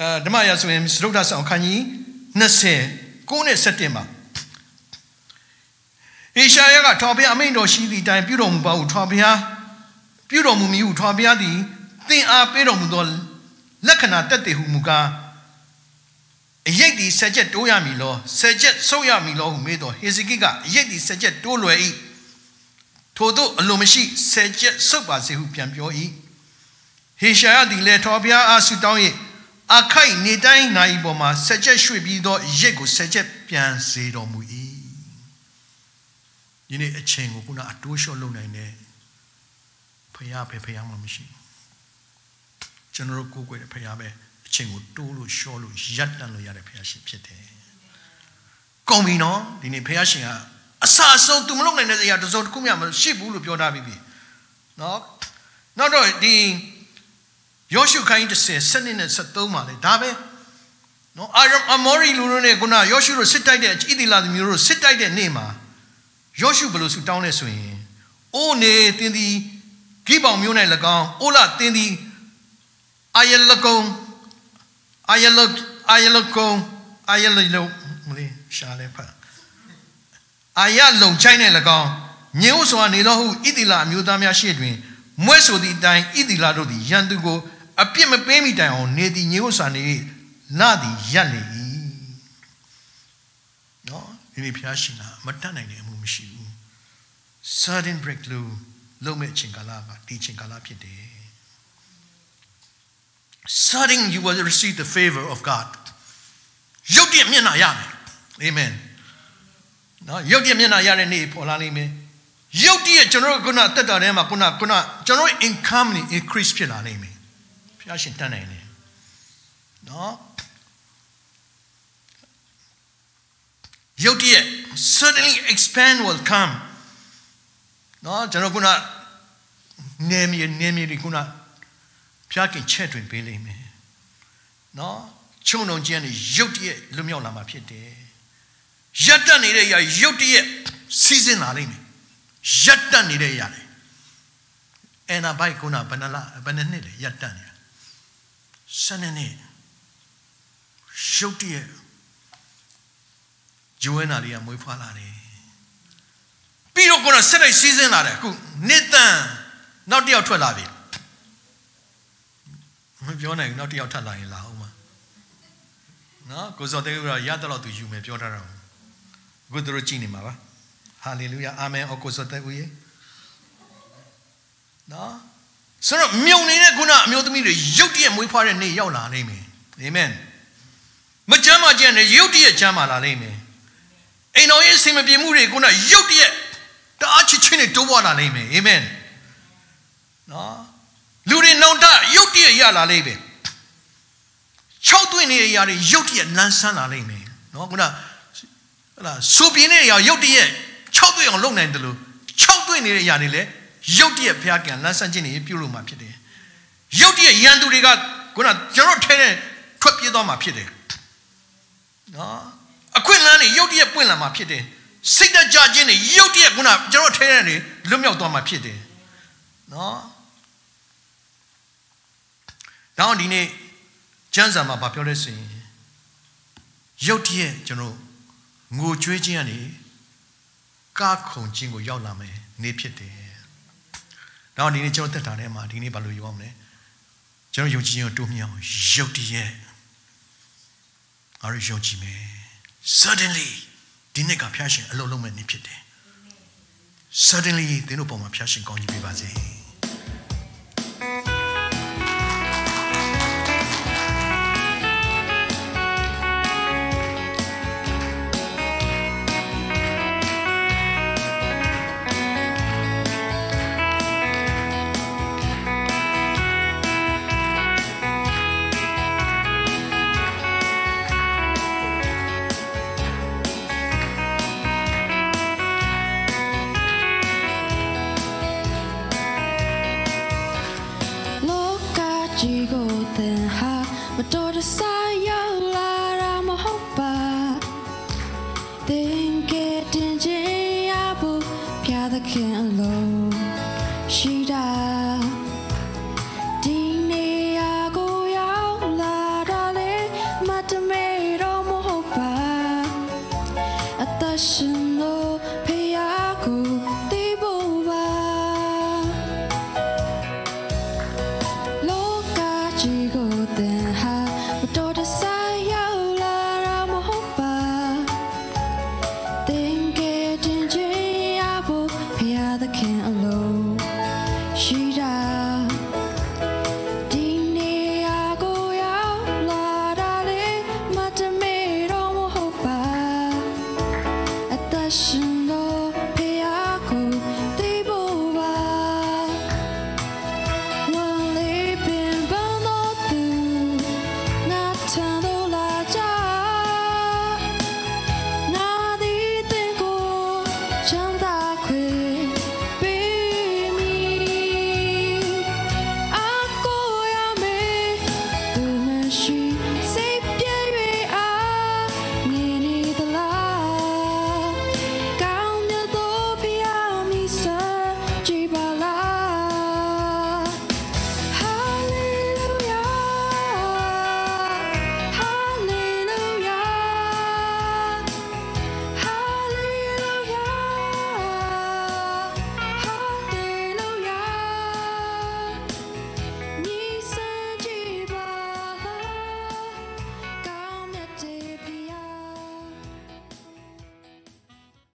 အဲဓမ္မရာဆိုရင်စရုဒ္ဓဆောင်ခန်းကြီး20ကိုနဲ့7မှာ ဟေရှာယကထော်ဘုရားအမိန်တော်ရှိသည့်အတိုင်းပြုတော်မူပါဟုထော်ဘုရားပြုတော်မူမည်ဟုထော်ဘုရားသည်သင်အားပေးတော်မူသောလက္ခဏာတက်သေးဟုမူကားအရိတ်ဒီဆက်ချက်တိုးရမည်လောဆက်ချက်ဆုပ်ရမည်လောဟုမေးတော့ဟေဇကိကအရိတ်ဒီဆက်ချက်တိုးလွယ်၏ထို့သောအလိုမရှိဆက်ချက်ဆုပ်ပါစေဟုပြန်ပြော၏ဟေရှာယသည်လည်းထော်ဘုရားအားဆုတောင်း၏အခိုက်နေတိုင်းနိုင်ပေါ်မှာဆက်ချက်ရွှေ့ပြီးသောရိတ်ကိုဆက်ချက်ပြန်စေတော်မူ၏ ဒီနေ့အချိန်ကိုခုနအတိုးလျှော့လုပ်နိုင်တဲ့ဖရားပဲဖရားမှမရှိကျွန်တော်တို့ကိုယ်ကိုယ်ဖရားပဲအချိန်ကိုတိုးလို့လျှော့လို့ရပ်တန့်လို့ရတဲ့ဖရားရှင်ဖြစ်တယ်။ကောင်းပြီနော်ဒီနေ့ဖရားရှင်ကအစအဆုံးသူမလုပ်နိုင်တဲ့အရာတစ်စုံတစ်ခုမှမရှိဘူးလို့ပြောထားပြီးပြီ။နော်နောက်တော့ဒီယောရှုခိုင်း30စနစ်နဲ့73မှာလေဒါပဲနော်အာရမ်အမောရီလူတို့နဲ့ခုနယောရှုတို့စစ်တိုက်တဲ့ဣသီလာမျိုးတို့စစ်တိုက်တဲ့နေ့မှာ ယောရှုဘယ်လိုဆူတောင်းလဲဆိုရင်အိုးနေတင်းသည်ဂိပောင်မျိုး၌၎င်းအိုးလာတင်းသည်အာယလကုံအာယလအာယလကုံအာယလလုံမလေးရှာလဲဖတ်အာယလုံချိုင်း၌၎င်းညင်ဥစွာနေတော့ဟုဣတိလအမျိုးသားများရှေ့တွင်မွဲ့ဆိုသည့်အတိုင်းဣတိလတို့သည်ရန်သူကိုအပြစ်မပေးမိတိုင်အောင်နေသည်ညို့စာနေလာသည်ရက်လေ၏နော် ဒီနေ့ဖျားရှင်ကမတတ်နိုင်တဲ့အမှုမရှိဘူး sudden breakthrough လုံးမဲ့ချင်းကာလကဒီချင်းကာလဖြစ်တယ် sudden you will receive the favor of God ရုပ်တရက်မျက်နှာရမယ် amen နော်ရုပ်တရက်မျက်နှာရတဲ့နေ့ပေါ်လာလိမ့်မယ်ရုပ်တရက်ကျွန်တော်တို့ခုနတက်တာထဲမှာခုနခုနကျွန်တော် income နေ increase ဖြစ်လာလိမ့်မယ်ဖျားရှင်တတ်နိုင်တယ်နော် ရုပ်တရက် suddenly expand will come နော်ကျွန်တော်ခုနနေမြေနေမြေဒီခုနဖျားခင်ချက်တွင်ပေးလိမ့်မယ်နော်ချုံုံကျန်းနေရုတ်တရက်လွတ်မြောက်လာမှာဖြစ်တယ်ရက်တက်နေတဲ့အရာရုတ်တရက်စီးစင်းလာလိမ့်မယ်ရက်တက်နေတဲ့အရာလေအဲ့နာဘိုက်ကုနာဘယ်နှလားဘယ်နှစ်နှစ်လဲရက်တက်နေတာဆယ်နှစ်နှစ်ရုတ်တရက် ဂျိုးဝဲနာလေးကမွေးဖွားလာတယ်ပြီးတော့ကတော့ဆက်လိုက်စီးစင်းလာတယ်အခုနေတန်နောက်တစ်ယောက်ထွက်လာပြီမပြောနိုင်ဘူးနောက်တစ်ယောက်ထပ်လာရင်လာအောင်မနော်ကိုစောတဲ့ကရတဲ့တော့သူယူမယ်ပြောထားတာအခုသူတို့ကြည်နေမှာပါဟာလေလုယာအာမင်အကိုစောတဲ့ဦးရေနော်ဆိုတော့မြုံနေတဲ့ခုနအမျိုးသမီးတွေရုတ်တရက်မွေးဖွားတဲ့နေ့ရောက်လာနိုင်မယ်အာမင်မကြမ်းမကြမ်းနဲ့ရုတ်တရက်ကြမ်းမာလာနိုင်မယ် အိမ်တော်ရဲ့အဆင်မပြေမှုတွေကကရုတ်တရက်တအားချစ်ချင်းနဲ့တိုးပွားလာနိုင်မယ်အာမင်နော်လူတွေနှုံတရုတ်တရက်ရလာလိမ့်မယ်ခြောက်သွင်းနေတဲ့အရာတွေရုတ်တရက်လန်းဆန်းလာလိမ့်မယ်နော်ခုနဟလာစူပြင်းနေတဲ့အရာရုတ်တရက်ခြောက်သွင်းအောင်လုပ်နိုင်တယ်လို့ခြောက်သွင်းနေတဲ့အရာတွေလည်းရုတ်တရက်ဖျားကန်လန်းဆန်းခြင်းတွေပြုလို့မှဖြစ်တယ်ရုတ်တရက်ရန်သူတွေကခုနကျွန်တော်ထဲနဲ့ထွက်ပြေးသွားမှဖြစ်တယ်နော် အခွင့်အလမ်းတွေရုတ်တရက်ပွင့်လာမှာဖြစ်တယ်စိတ်တကြခြင်းတွေရုတ်တရက်ခုနကျွန်တော်ထဲတဲ့တွေလွတ်မြောက်သွားမှာဖြစ်တယ်နော်တောင်းဒီနေ့ကျမ်းစာမှာဗာပြောလဲဆိုရင်ရုတ်တရက်ကျွန်တော်ငိုကြွေးခြင်းကနေကားခုန်ခြင်းကိုရောက်လာမယ်နေဖြစ်တယ်။နောက်ဒီနေ့ကျွန်တော်တက်တာထဲမှာဒီနေ့ဘာလို့ပြောရမလဲ။ကျွန်တော်ယုံကြည်ခြင်းကိုတိုးမြှောက်ရုတ်တရက်အားရယုံကြည်မယ်။ suddenly ဒီနေ့ကဖျားရှင်အလုံးလုံးမဲ့နေဖြစ်တယ်။ suddenly သင်တို့ပုံမှာဖျားရှင်ကောင်းကြီးပေးပါစေ။ ကကြီး